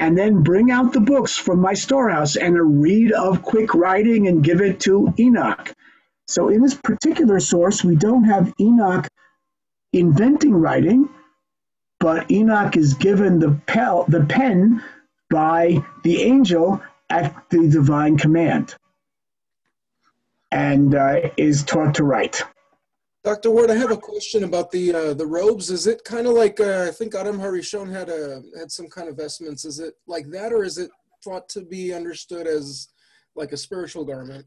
and then bring out the books from my storehouse and a reed of quick writing and give it to Enoch. So in this particular source, we don't have Enoch inventing writing, but Enoch is given the, pel- the pen by the angel at the divine command and uh, is taught to write. Dr. Ward, I have a question about the uh, the robes. Is it kind of like uh, I think Adam Harishon had a had some kind of vestments? Is it like that, or is it thought to be understood as like a spiritual garment?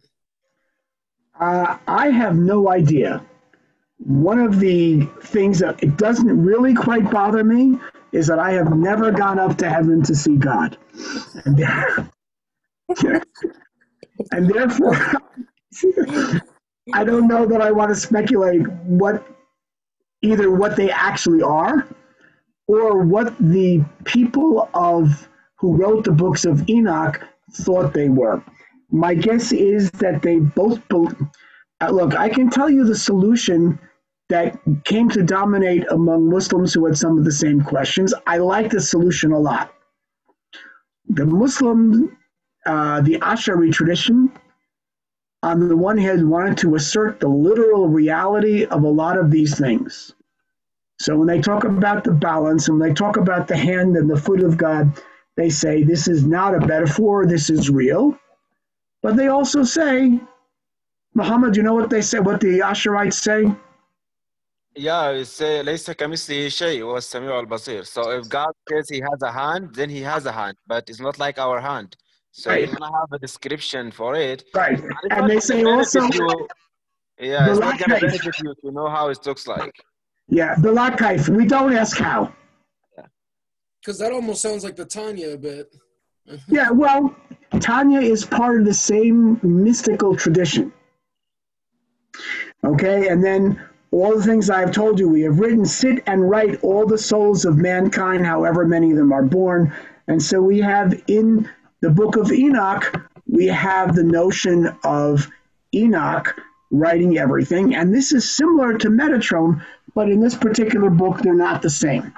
Uh, I have no idea. One of the things that it doesn't really quite bother me is that I have never gone up to heaven to see God. And and therefore, I don't know that I want to speculate what either what they actually are or what the people of who wrote the books of Enoch thought they were. My guess is that they both. Be- uh, look, I can tell you the solution that came to dominate among Muslims who had some of the same questions. I like the solution a lot. The Muslim, uh, the Ashari tradition, on the one hand, wanted to assert the literal reality of a lot of these things. So when they talk about the balance and they talk about the hand and the foot of God, they say this is not a metaphor, this is real. But they also say, Muhammad, you know what they say, what the Asharites say? Yeah, it say ليس كمثله شيء وهو السميع البصير. So if God says he has a hand, then he has a hand, but it's not like our hand. So Right. you're gonna have a description for it. Right. And And they say also, you- yeah, the it's not gonna benefit you to know how it looks like. yeah, the Lakkaif, we don't ask how. Because that almost sounds like the Tanya a bit. Yeah, well, Tanya is part of the same mystical tradition. Okay, and then all the things I've told you, we have written, sit and write all the souls of mankind, however many of them are born. And so we have in the book of Enoch, we have the notion of Enoch writing everything. And this is similar to Metatron, but in this particular book, they're not the same.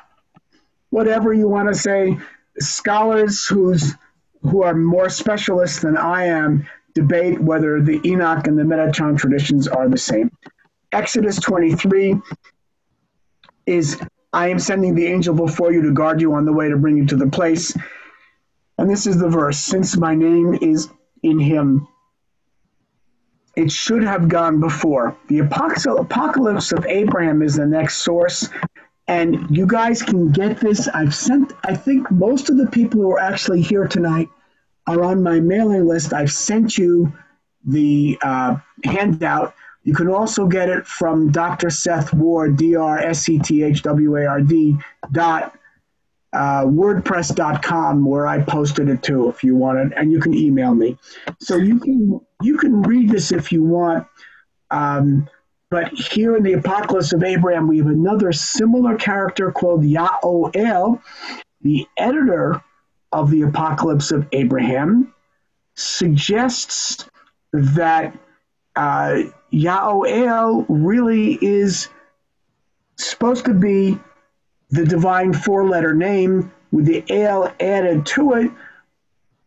Whatever you want to say, scholars who's who are more specialists than I am debate whether the Enoch and the Metatron traditions are the same. Exodus 23 is I am sending the angel before you to guard you on the way to bring you to the place. And this is the verse since my name is in him, it should have gone before. The apocalypse of Abraham is the next source. And you guys can get this. I've sent, I think most of the people who are actually here tonight are on my mailing list. I've sent you the uh, handout. You can also get it from Dr. Seth Ward, D R S E T H W A R D dot uh, wordpress.com where I posted it too if you want it, and you can email me. So you can you can read this if you want. Um, but here in the Apocalypse of Abraham, we have another similar character called Yaoel, the editor of the Apocalypse of Abraham, suggests that uh, really is supposed to be the divine four letter name with the al added to it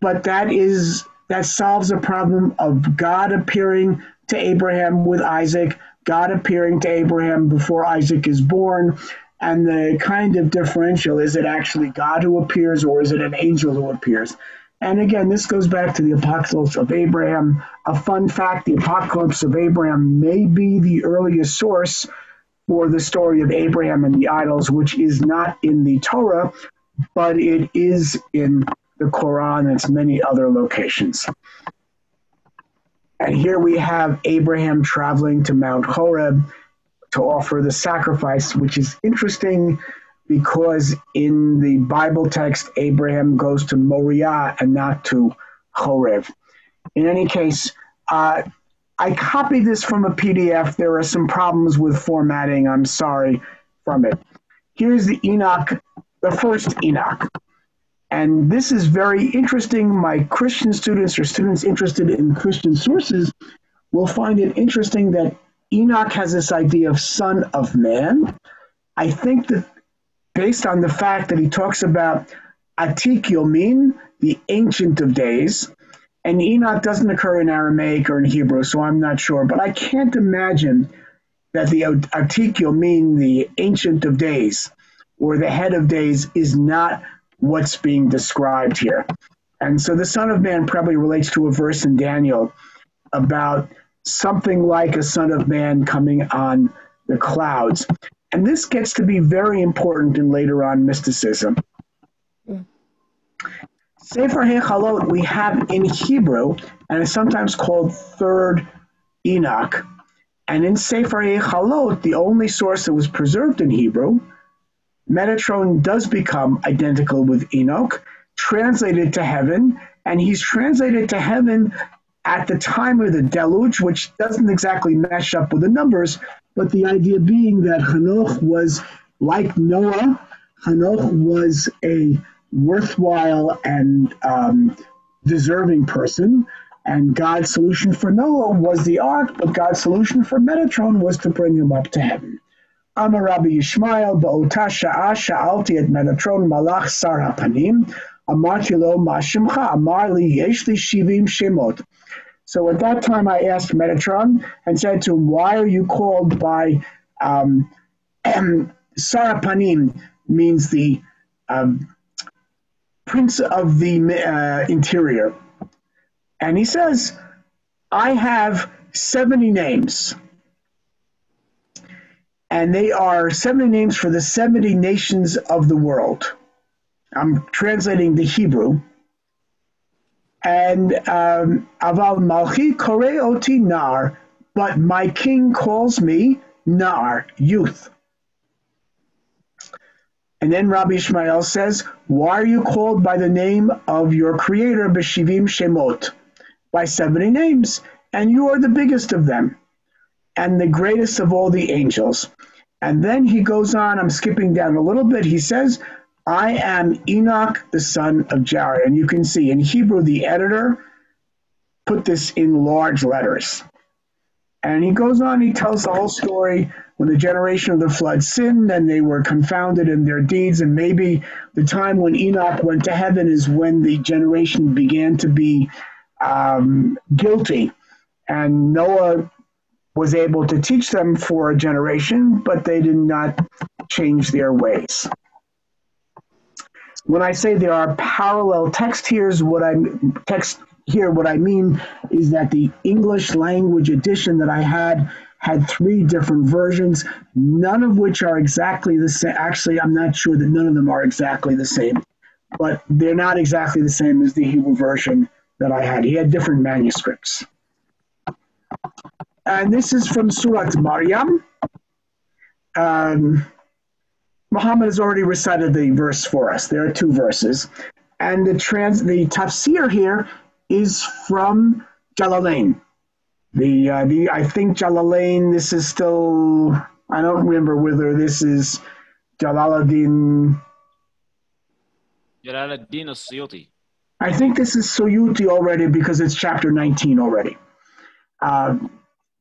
but that is that solves the problem of god appearing to abraham with isaac god appearing to abraham before isaac is born and the kind of differential is it actually god who appears or is it an angel who appears? And again this goes back to the apocalypse of abraham. A fun fact the apocalypse of abraham may be the earliest source for the story of Abraham and the idols, which is not in the Torah, but it is in the Quran and its many other locations. And here we have Abraham traveling to Mount Horeb to offer the sacrifice, which is interesting because in the Bible text, Abraham goes to Moriah and not to Horeb. In any case, uh, I copied this from a PDF. There are some problems with formatting. I'm sorry from it. Here's the Enoch, the first Enoch. And this is very interesting. My Christian students or students interested in Christian sources will find it interesting that Enoch has this idea of son of man. I think that based on the fact that he talks about Atik Yomin, the ancient of days, and Enoch doesn't occur in Aramaic or in Hebrew, so I'm not sure. But I can't imagine that the Atik Yomin, the ancient of days, or the head of days, is not what's being described here. And so the Son of Man probably relates to a verse in Daniel about something like a Son of Man coming on the clouds. And this gets to be very important in later on mysticism. Sefer Hechalot we have in Hebrew, and it's sometimes called Third Enoch. And in Sefer Hechalot, the only source that was preserved in Hebrew, Metatron does become identical with Enoch, translated to heaven, and he's translated to heaven at the time of the deluge, which doesn't exactly match up with the numbers, but the idea being that Hanoch was like Noah, Hanoch was a worthwhile and um, deserving person. And God's solution for Noah was the ark, but God's solution for Metatron was to bring him up to heaven. Amar Rabbi Yishmael ba'ota sha'a sha'alti et Metatron malach sar hapanim lo mashimcha amar li shivim shemot. So at that time I asked Metatron and said to him, why are you called by um, Sarapanim means the um, prince of the uh, interior. And he says, I have 70 names. And they are 70 names for the 70 nations of the world. I'm translating the Hebrew. And um, Aval Malchi Kore Oti Nar, but my king calls me Nar, youth. And then Rabbi Ishmael says, Why are you called by the name of your creator, Beshivim Shemot? By 70 names, and you are the biggest of them, and the greatest of all the angels. And then he goes on, I'm skipping down a little bit. He says, I am Enoch, the son of Jared. And you can see in Hebrew, the editor put this in large letters. And he goes on, he tells the whole story when the generation of the flood sinned and they were confounded in their deeds. And maybe the time when Enoch went to heaven is when the generation began to be um, guilty. And Noah was able to teach them for a generation, but they did not change their ways. When I say there are parallel text here's what I text here, what I mean is that the English language edition that I had had three different versions, none of which are exactly the same. Actually, I'm not sure that none of them are exactly the same, but they're not exactly the same as the Hebrew version that I had. He had different manuscripts. And this is from Surat Maryam. Um, Muhammad has already recited the verse for us. There are two verses. And the trans the tafsir here is from Jalalain. The uh, the I think Jalalain. This is still I don't remember whether this is Jalaluddin. Jalaluddin al-Suyuti. I think this is Suyuti already because it's chapter 19 already. Uh,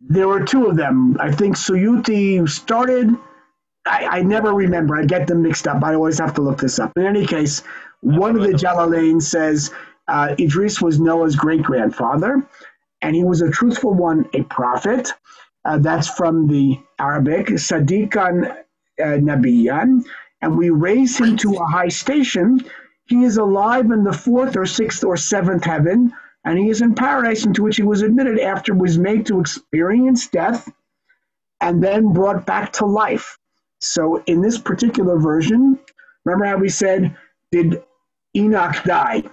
there were two of them. I think Suyuti started. I, I, never remember. I get them mixed up. I always have to look this up. In any case, one of the Jalalain says uh, Idris was Noah's great grandfather, and he was a truthful one, a prophet. Uh, that's from the Arabic, Sadiqan uh, Nabiyan, and we raise him to a high station. He is alive in the fourth or sixth or seventh heaven, and he is in paradise into which he was admitted after was made to experience death and then brought back to life. So in this particular version, remember how we said, did Enoch die?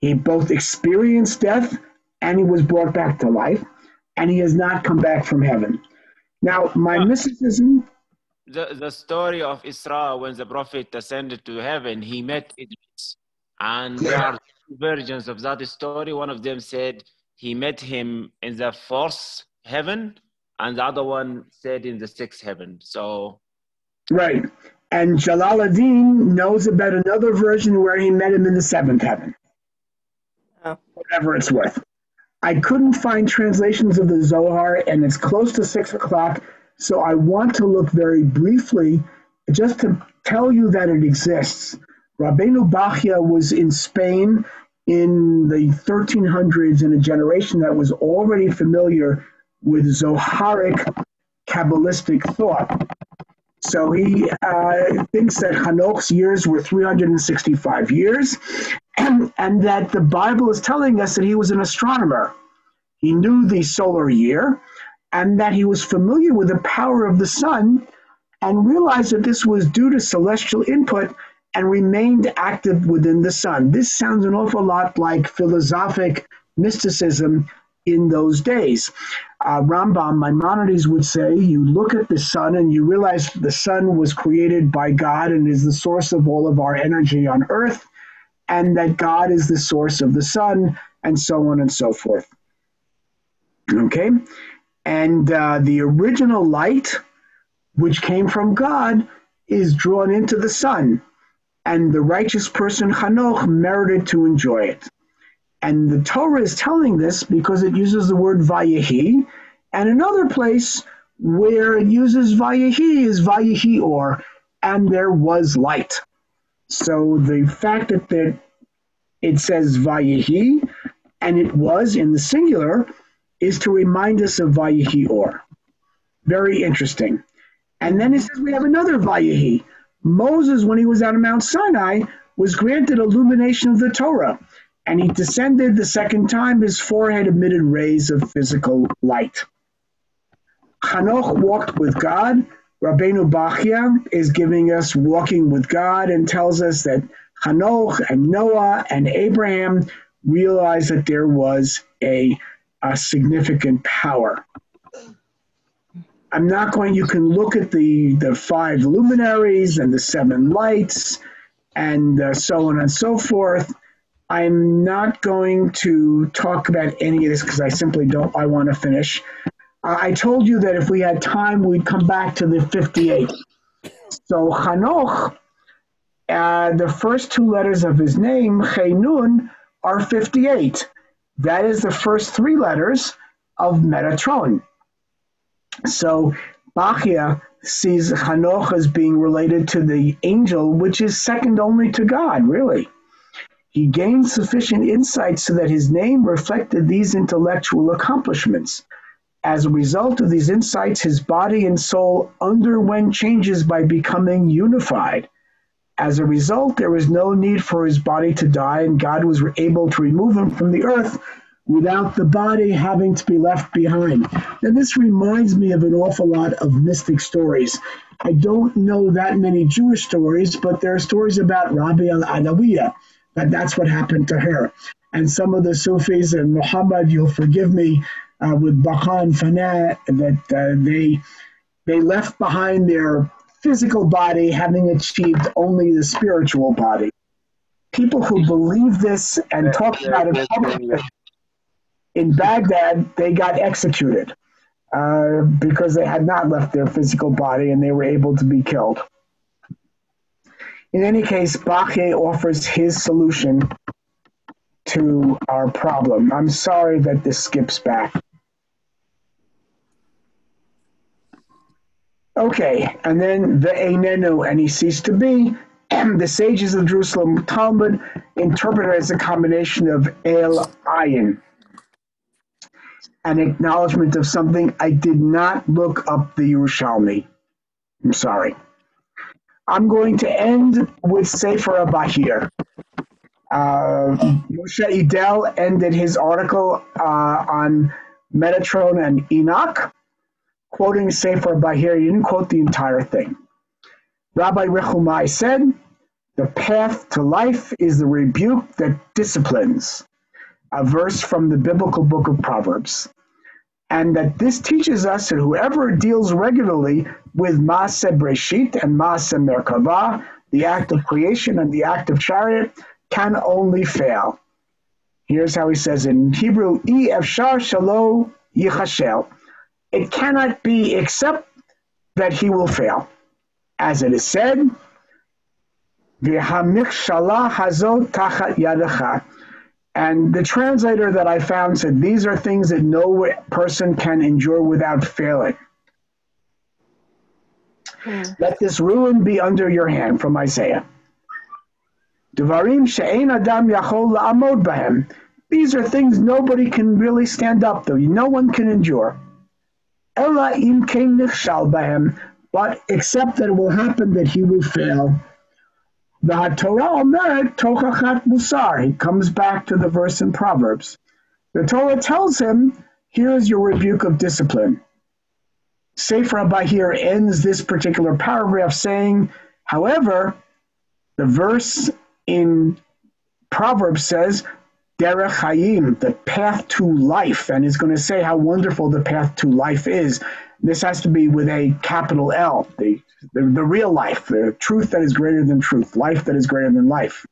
He both experienced death and he was brought back to life, and he has not come back from heaven. Now, my well, mysticism. The, the story of Isra, when the prophet ascended to heaven, he met Idris. And there are two versions of that story. One of them said he met him in the fourth heaven, and the other one said in the sixth heaven. So. Right. And Jalaluddin knows about another version where he met him in the seventh heaven. Oh. Whatever it's worth. I couldn't find translations of the Zohar, and it's close to six o'clock, so I want to look very briefly just to tell you that it exists. Rabbeinu Bachya was in Spain in the 1300s in a generation that was already familiar with Zoharic Kabbalistic thought. So he uh, thinks that Hanoch's years were 365 years, and, that the Bible is telling us that he was an astronomer. He knew the solar year, and that he was familiar with the power of the sun, and realized that this was due to celestial input and remained active within the sun. This sounds an awful lot like philosophic mysticism in those days. Uh, Rambam, Maimonides would say, you look at the sun and you realize the sun was created by God and is the source of all of our energy on earth. And that God is the source of the sun, and so on and so forth. Okay? And uh, the original light, which came from God, is drawn into the sun, and the righteous person, Hanoch, merited to enjoy it. And the Torah is telling this because it uses the word Vayehi, and another place where it uses Vayehi is Vayehi or, and there was light. So the fact that there, it says Vayehi, and it was in the singular, is to remind us of Vayehi or. Very interesting. And then it says we have another Vayehi. Moses, when he was at Mount Sinai, was granted illumination of the Torah and he descended the second time, his forehead emitted rays of physical light. Hanoch walked with God. Rabbeinu Bachya is giving us walking with God and tells us that Hanoch and Noah and Abraham realized that there was a, a significant power. I'm not going, you can look at the, the five luminaries and the seven lights and uh, so on and so forth. I'm not going to talk about any of this because I simply don't. I want to finish. I told you that if we had time, we'd come back to the 58. So Hanoch, uh, the first two letters of his name, Chenun, are 58. That is the first three letters of Metatron. So Bachya sees Hanoch as being related to the angel, which is second only to God, really. He gained sufficient insight so that his name reflected these intellectual accomplishments. As a result of these insights, his body and soul underwent changes by becoming unified. As a result, there was no need for his body to die, and God was able to remove him from the earth without the body having to be left behind. Now, this reminds me of an awful lot of mystic stories. I don't know that many Jewish stories, but there are stories about Rabia al Adawiyah that that's what happened to her. And some of the Sufis and Muhammad, you'll forgive me, uh, with Bahan Fanat, that uh, they they left behind their physical body, having achieved only the spiritual body. People who believe this and talk about it publicly in Baghdad, they got executed uh, because they had not left their physical body and they were able to be killed. In any case, Bachya offers his solution to our problem. I'm sorry that this skips back. Okay, and then the Einenu, and he ceased to be. the sages of Jerusalem Talmud interpret it as a combination of El Ayin, an acknowledgement of something. I did not look up the Yerushalmi. I'm sorry. I'm going to end with Sefer Bahir. Uh, Moshe Idel ended his article uh, on Metatron and Enoch, quoting Sefer Bahir. He didn't quote the entire thing. Rabbi Rechumai said, The path to life is the rebuke that disciplines, a verse from the biblical book of Proverbs and that this teaches us that whoever deals regularly with Maaseh Breshit and Maaseh Merkava, the act of creation and the act of chariot, can only fail. Here's how he says in Hebrew, E Efshar Yichashel. It cannot be except that he will fail. As it is said, V'hamikshala hazot tachat yadacha and the translator that I found said, These are things that no person can endure without failing. Hmm. Let this ruin be under your hand, from Isaiah. Devarim she'ein adam yachol la'amod bahem. These are things nobody can really stand up to. No one can endure. Ella im nichshal bahem. But except that it will happen that he will fail. The Torah Omeret Tochachat Musar. He comes back to the verse in Proverbs. The Torah tells him, here is your rebuke of discipline. Sefer Bahir ends this particular paragraph saying, however, the verse in Proverbs says, Derech Hayim, the path to life, and is going to say how wonderful the path to life is. This has to be with a capital L, the, the, the real life, the truth that is greater than truth, life that is greater than life.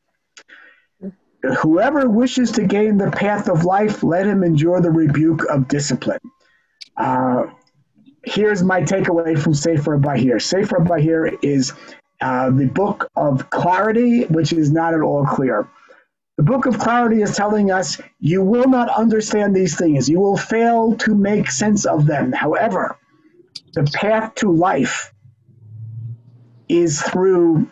whoever wishes to gain the path of life, let him endure the rebuke of discipline. Uh, here's my takeaway from Sefer Bahir. Sefer Bahir is uh, the book of clarity, which is not at all clear. The book of clarity is telling us you will not understand these things. You will fail to make sense of them. However, the path to life is through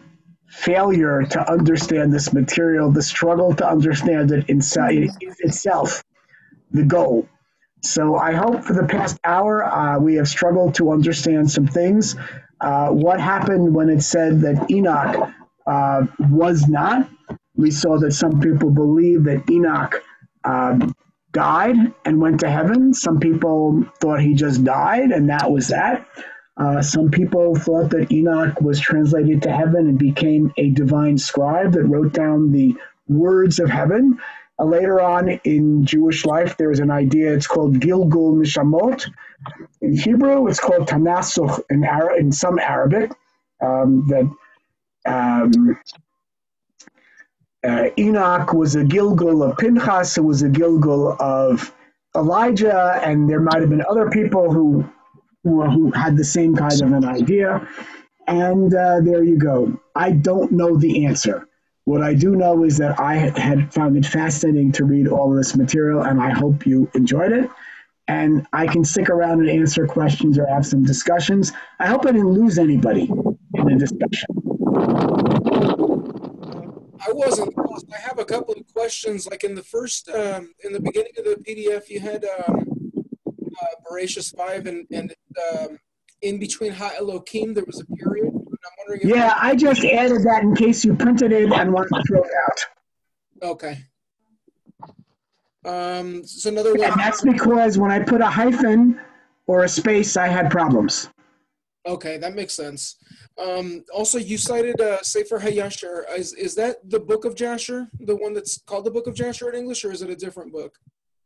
failure to understand this material, the struggle to understand it inside is itself the goal. So I hope for the past hour uh, we have struggled to understand some things. Uh, what happened when it said that Enoch uh, was not? We saw that some people believe that Enoch um, died and went to heaven. Some people thought he just died and that was that. Uh, some people thought that Enoch was translated to heaven and became a divine scribe that wrote down the words of heaven. Uh, later on in Jewish life, there is an idea, it's called Gilgul Nishamot. In Hebrew, it's called Tanasuch in, Ara- in some Arabic. Um, that um, uh, Enoch was a Gilgul of Pinchas, it was a Gilgul of Elijah, and there might have been other people who who, who had the same kind of an idea. And uh, there you go. I don't know the answer. What I do know is that I had found it fascinating to read all of this material, and I hope you enjoyed it. And I can stick around and answer questions or have some discussions. I hope I didn't lose anybody in the discussion. I wasn't lost. I have a couple of questions. Like in the first, um, in the beginning of the PDF, you had um, uh, Bereshit 5, and, and um, in between Ha Elohim, there was a period. And I'm wondering if Yeah, I just added that in case you printed it and wanted to throw it out. Okay. Um, so another one. And that's because when I put a hyphen or a space, I had problems. Okay, that makes sense. Um, also, you cited uh, Sefer Hayashar. Is, is that the Book of Jasher, the one that's called the Book of Jasher in English, or is it a different book?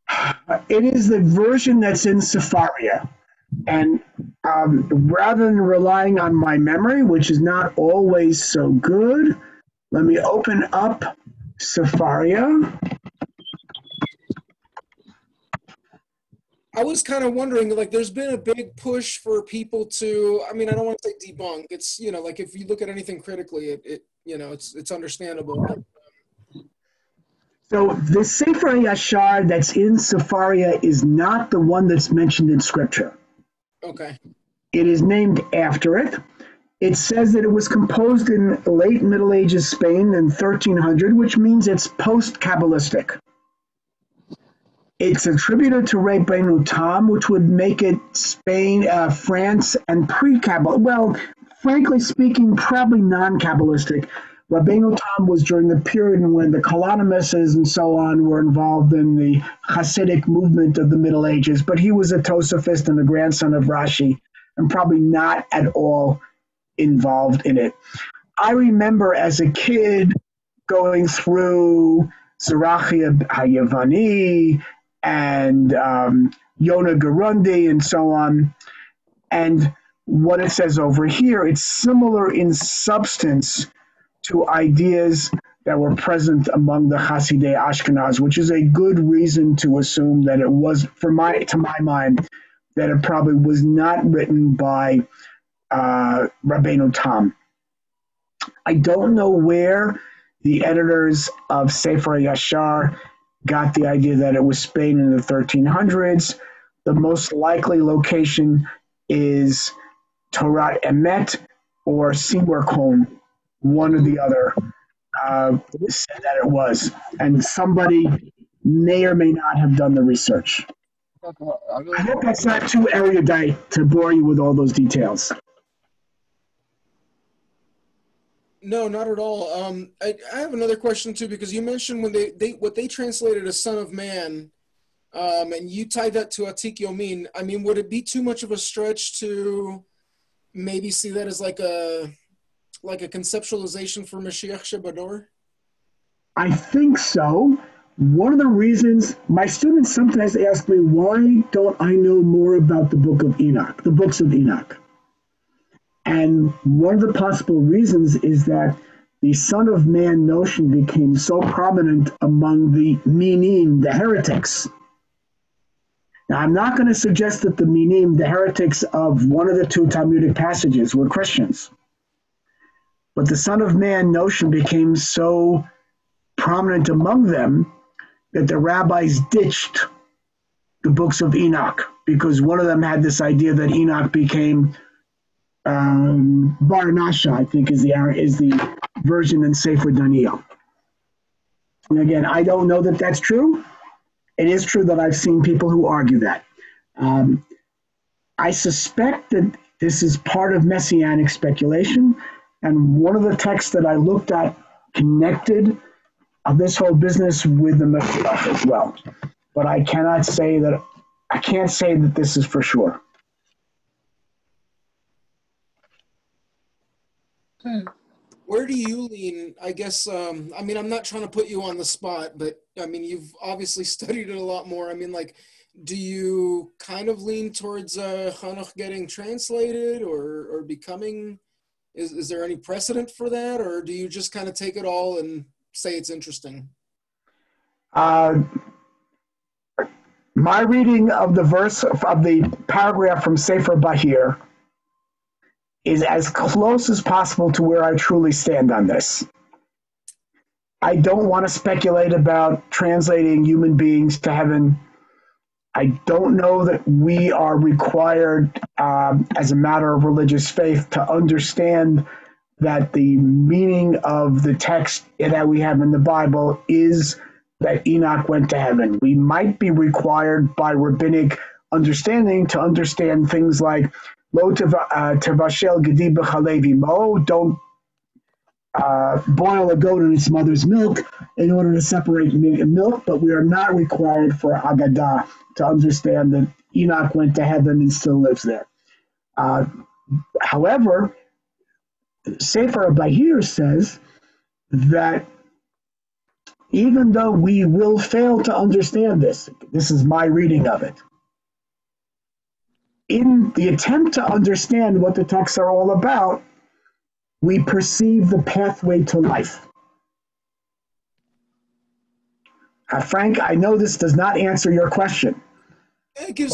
It is the version that's in Sefaria. And um, rather than relying on my memory, which is not always so good, let me open up Sefaria. I was kind of wondering, like, there's been a big push for people to. I mean, I don't want to say debunk. It's you know, like if you look at anything critically, it, it you know, it's it's understandable. So the Sefer Yashar that's in Sefaria is not the one that's mentioned in Scripture. okay, It is named after it. It says that it was composed in late Middle Ages Spain in 1300, which means it's post Kabbalistic. It's attributed to Rabbeinu Tam, which would make it Spain, uh, France, and pre Kabbal. Well, frankly speaking, probably non Kabbalistic. Rabbeinu Tam was during the period when the Kalonymuses and so on were involved in the Hasidic movement of the Middle Ages, but he was a Tosafist and a grandson of Rashi, and probably not at all involved in it. I remember as a kid going through Zerachia Hayavani and um, Yona Garundi and so on. And what it says over here, it's similar in substance to ideas that were present among the Hasidei Ashkenaz, which is a good reason to assume that it was, for my to my mind, that it probably was not written by uh, Rabbeinu Tam. I don't know where the editors of Sefer Yashar got the idea that it was Spain in the 1300s. The most likely location is Torat Emet or Simorkon, one or the other uh, said that it was. And somebody may or may not have done the research. I hope that's not too erudite to bore you with all those details. No, not at all. Um, I, I have another question too because you mentioned when they, they what they translated as "son of man," um, and you tied that to Atik Yomin. I mean, would it be too much of a stretch to maybe see that as like a like a conceptualization for Mashiach Shabador? I think so. One of the reasons my students sometimes ask me, why don't I know more about the book of Enoch, the books of Enoch? And one of the possible reasons is that the Son of Man notion became so prominent among the Minim, the heretics. Now, I'm not going to suggest that the Minim, the heretics of one of the two Talmudic passages, were Christians. But the Son of Man notion became so prominent among them that the rabbis ditched the books of Enoch because one of them had this idea that Enoch became um, Bar Nasha, I think is the is the version in Sefer Daniel. And again, I don't know that that's true. It is true that I've seen people who argue that. Um, I suspect that this is part of messianic speculation, and one of the texts that I looked at connected uh, this whole business with the Mashiach as well. But I cannot say that I can't say that this is for sure. Where do you lean? I guess, um, I mean, I'm not trying to put you on the spot, but I mean, you've obviously studied it a lot more. I mean, like, do you kind of lean towards uh, Hanoch getting translated or, or becoming, is, is there any precedent for that? Or do you just kind of take it all and say it's interesting? Uh, my reading of the verse of the paragraph from Sefer Bahir is as close as possible to where I truly stand on this. I don't want to speculate about translating human beings to heaven. I don't know that we are required, um, as a matter of religious faith, to understand that the meaning of the text that we have in the Bible is that Enoch went to heaven. We might be required by rabbinic understanding to understand things like Lo tevashel gedi b'chalev imo. Don't uh, boil a goat in its mother's milk in order to separate milk, but we are not required for Agadah to understand that Enoch went to heaven and still lives there. Uh, however, Sefer Bahir says that even though we will fail to understand this, this is my reading of it, in the attempt to understand what the texts are all about, we perceive the pathway to life. Uh, Frank, I know this does not answer your question. It gives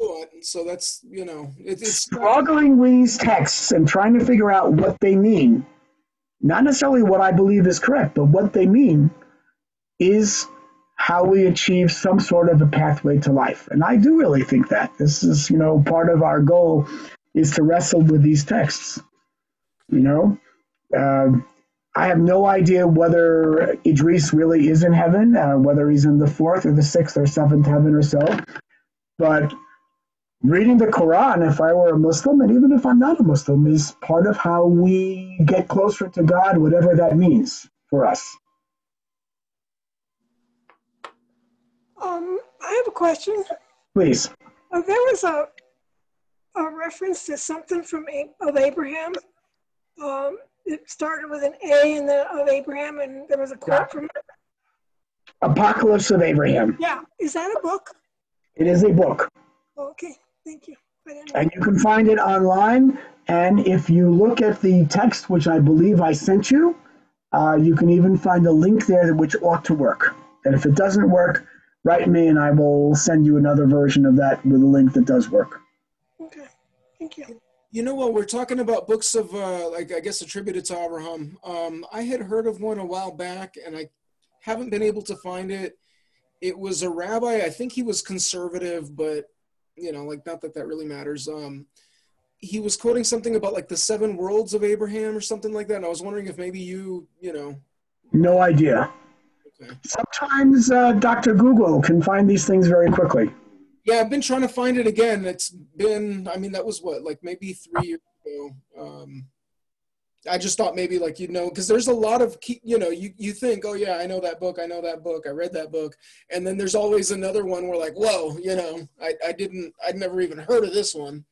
thought, so that's you know it, it's struggling with these texts and trying to figure out what they mean. Not necessarily what I believe is correct, but what they mean is how we achieve some sort of a pathway to life. And I do really think that this is, you know, part of our goal is to wrestle with these texts. You know, uh, I have no idea whether Idris really is in heaven, uh, whether he's in the fourth or the sixth or seventh heaven or so. But reading the Quran, if I were a Muslim, and even if I'm not a Muslim, is part of how we get closer to God, whatever that means for us. Um, I have a question. Please. Uh, there was a a reference to something from of Abraham. Um, it started with an A in the of Abraham, and there was a quote yeah. from it. Apocalypse of Abraham. Yeah, is that a book? It is a book. Okay, thank you. And you can find it online. And if you look at the text, which I believe I sent you, uh, you can even find a link there which ought to work. And if it doesn't work, write me and I will send you another version of that with a link that does work. Okay, thank you. You know what? We're talking about books of, uh, like I guess, attributed to Abraham. Um, I had heard of one a while back, and I haven't been able to find it. It was a rabbi. I think he was conservative, but you know, like not that that really matters. Um, he was quoting something about like the seven worlds of Abraham or something like that. And I was wondering if maybe you, you know. No idea. Sometimes uh, Dr. Google can find these things very quickly. Yeah, I've been trying to find it again. It's been, I mean, that was what, like maybe three years ago. Um, I just thought maybe like you know because there's a lot of key, you know you you think oh yeah I know that book I know that book I read that book and then there's always another one where like whoa you know I I didn't I'd never even heard of this one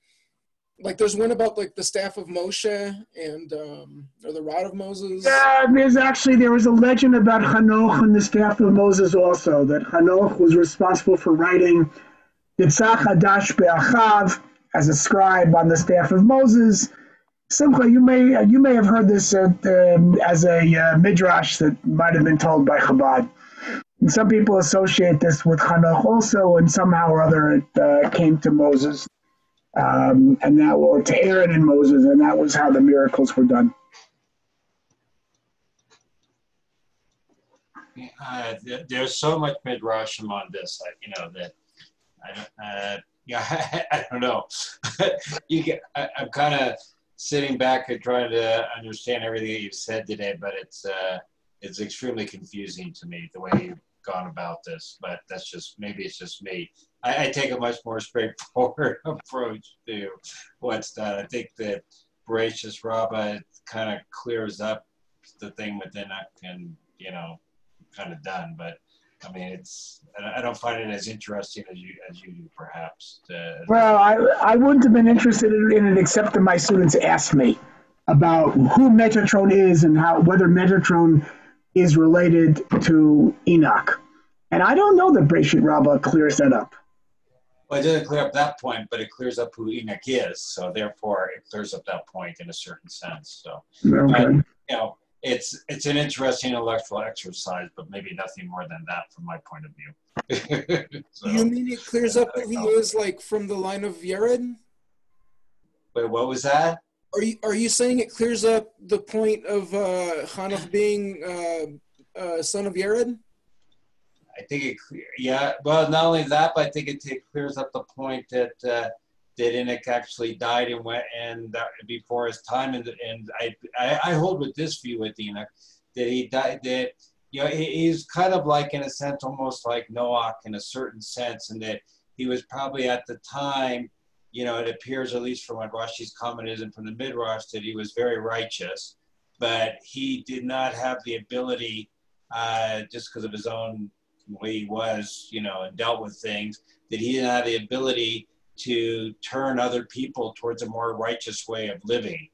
like there's one about like the staff of Moshe and um, or the rod of Moses. Yeah, there's actually there was a legend about Hanoch and the staff of Moses also that Hanoch was responsible for writing Detzach Adash Be'achav as a scribe on the staff of Moses, Simcha, you may you may have heard this uh, um, as a uh, midrash that might have been told by Chabad. And some people associate this with Hanoch also, and somehow or other it uh, came to Moses, um, and that or to Aaron and Moses, and that was how the miracles were done. Uh, there- there's so much midrashim on this, you know, that I don't, uh, yeah, I, don't know. you get, I, I'm kind of sitting back and trying to understand everything that you've said today, but it's uh, it's extremely confusing to me the way you've gone about this. But that's just maybe it's just me. I, I take a much more straightforward approach to what's done. I think that Breshit Rabbah kind of clears up the thing within it and you know kind of done. But I mean, it's I don't find it as interesting as you as you do, perhaps. To, Well, I, I wouldn't have been interested in it except that my students asked me about who Metatron is and how whether Metatron is related to Enoch. And I don't know that Breshit Rabbah clears that up. Well, it doesn't clear up that point, but it clears up who Enoch is. So therefore, it clears up that point in a certain sense. So Okay. you know, it's it's an interesting intellectual exercise, but maybe nothing more than that from my point of view. so, You mean it clears up who he is, like from the line of Yared? wait, what was that? Are you are you saying it clears up the point of uh, Hanoch being uh, uh, son of Yared? I think it, yeah. Well, not only that, but I think it, it clears up the point that uh, that Enoch actually died and went and uh, before his time, and and I, I I hold with this view with Enoch that he died that you know he, he's kind of like in a sense almost like Noah in a certain sense, and that he was probably at the time. You know, it appears at least from what Rashi's comment is and from the Midrash that he was very righteous, but he did not have the ability, uh, just because of his own way he was, you know, and dealt with things, that he didn't have the ability to turn other people towards a more righteous way of living.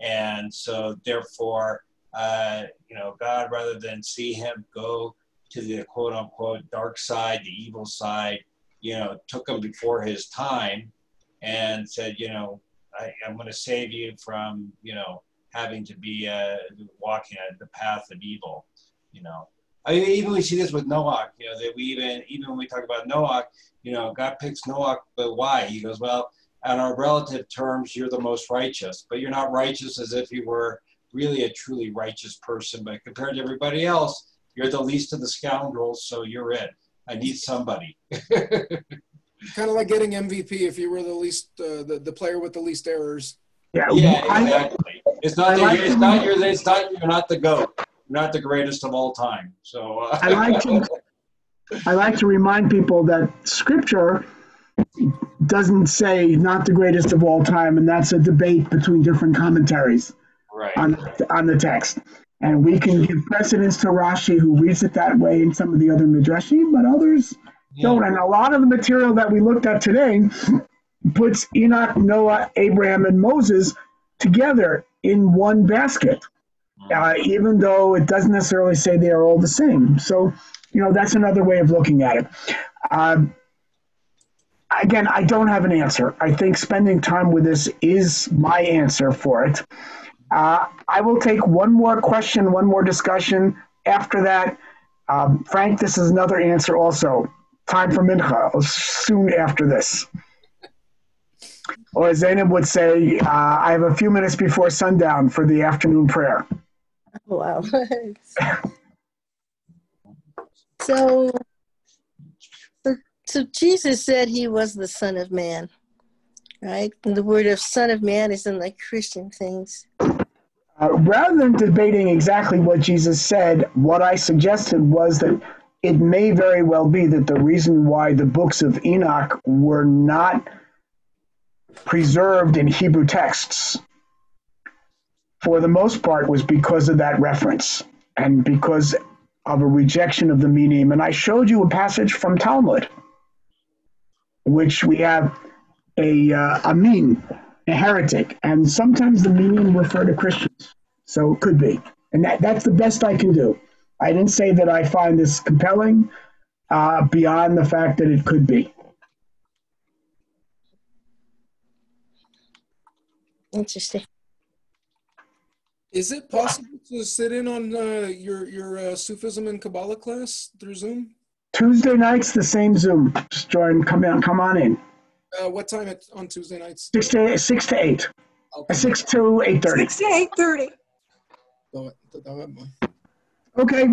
And so, therefore, uh, you know, God, rather than see him go to the quote unquote dark side, the evil side, you know, took him before his time and said, you know, I, I'm going to save you from, you know, having to be uh, walking the path of evil, you know. I mean, even we see this with Noah, you know, that we even, even when we talk about Noah, you know, God picks Noah, but why? He goes, well, on our relative terms, you're the most righteous, but you're not righteous as if you were really a truly righteous person. But compared to everybody else, you're the least of the scoundrels, so you're it. I need somebody. Kind of like getting MVP if you were the least uh, the the player with the least errors. Yeah, Yeah, exactly. It's not I that like you're, it's not you're, it's not you're not the goat. Not the greatest of all time. So uh, I like to I like to remind people that scripture doesn't say not the greatest of all time, and that's a debate between different commentaries right. on on the text. And we can give precedence to Rashi, who reads it that way, and some of the other midrashim, but others don't. And a lot of the material that we looked at today puts Enoch, Noah, Abraham, and Moses together in one basket, uh, even though it doesn't necessarily say they are all the same. So, you know, that's another way of looking at it. Um, again, I don't have an answer. I think spending time with this is my answer for it. Uh, I will take one more question, one more discussion. After that, um, Frank, this is another answer also. Time for mincha, soon after this. Or as Zainab would say, uh, I have a few minutes before sundown for the afternoon prayer. Wow. so, so, so Jesus said he was the Son of Man, right? And the word of Son of Man is in like Christian things. Uh, rather than debating exactly what Jesus said, what I suggested was that it may very well be that the reason why the books of Enoch were not preserved in Hebrew texts, for the most part, was because of that reference and because of a rejection of the minim. And I showed you a passage from Talmud, which we have a uh, a min, a heretic, and sometimes the meaning refer to Christians. So it could be, and that that's the best I can do. I didn't say that I find this compelling uh, beyond the fact that it could be. Interesting. Is it possible to sit in on uh, your your uh, Sufism and Kabbalah class through Zoom? Tuesday nights, the same Zoom. Just join. Come on, come on in. Uh, what time at, on Tuesday nights? Six to eight, six to eight. Uh, Okay. Six to eight thirty. Six to eight thirty. So, totoo mo. Okay.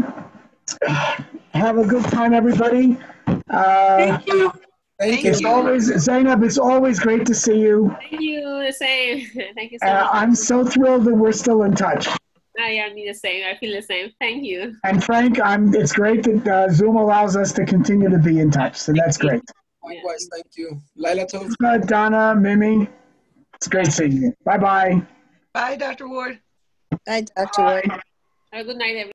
Have a good time, everybody. Uh, Thank you. Thank you. it's always Zainab. It's always great to see you. Thank you. The same. Thank you so Uh, much. I'm so thrilled that we're still in touch. I am the same. I feel the same. Thank you. And Frank, I'm. It's great that uh, Zoom allows us to continue to be in touch. So that's great. Likewise, thank you. Laila Tov. Uh, Donna, Mimi, it's great seeing you. Bye bye. Bye, Dr. Ward. Bye, Dr. Ward. Have a good night, everyone.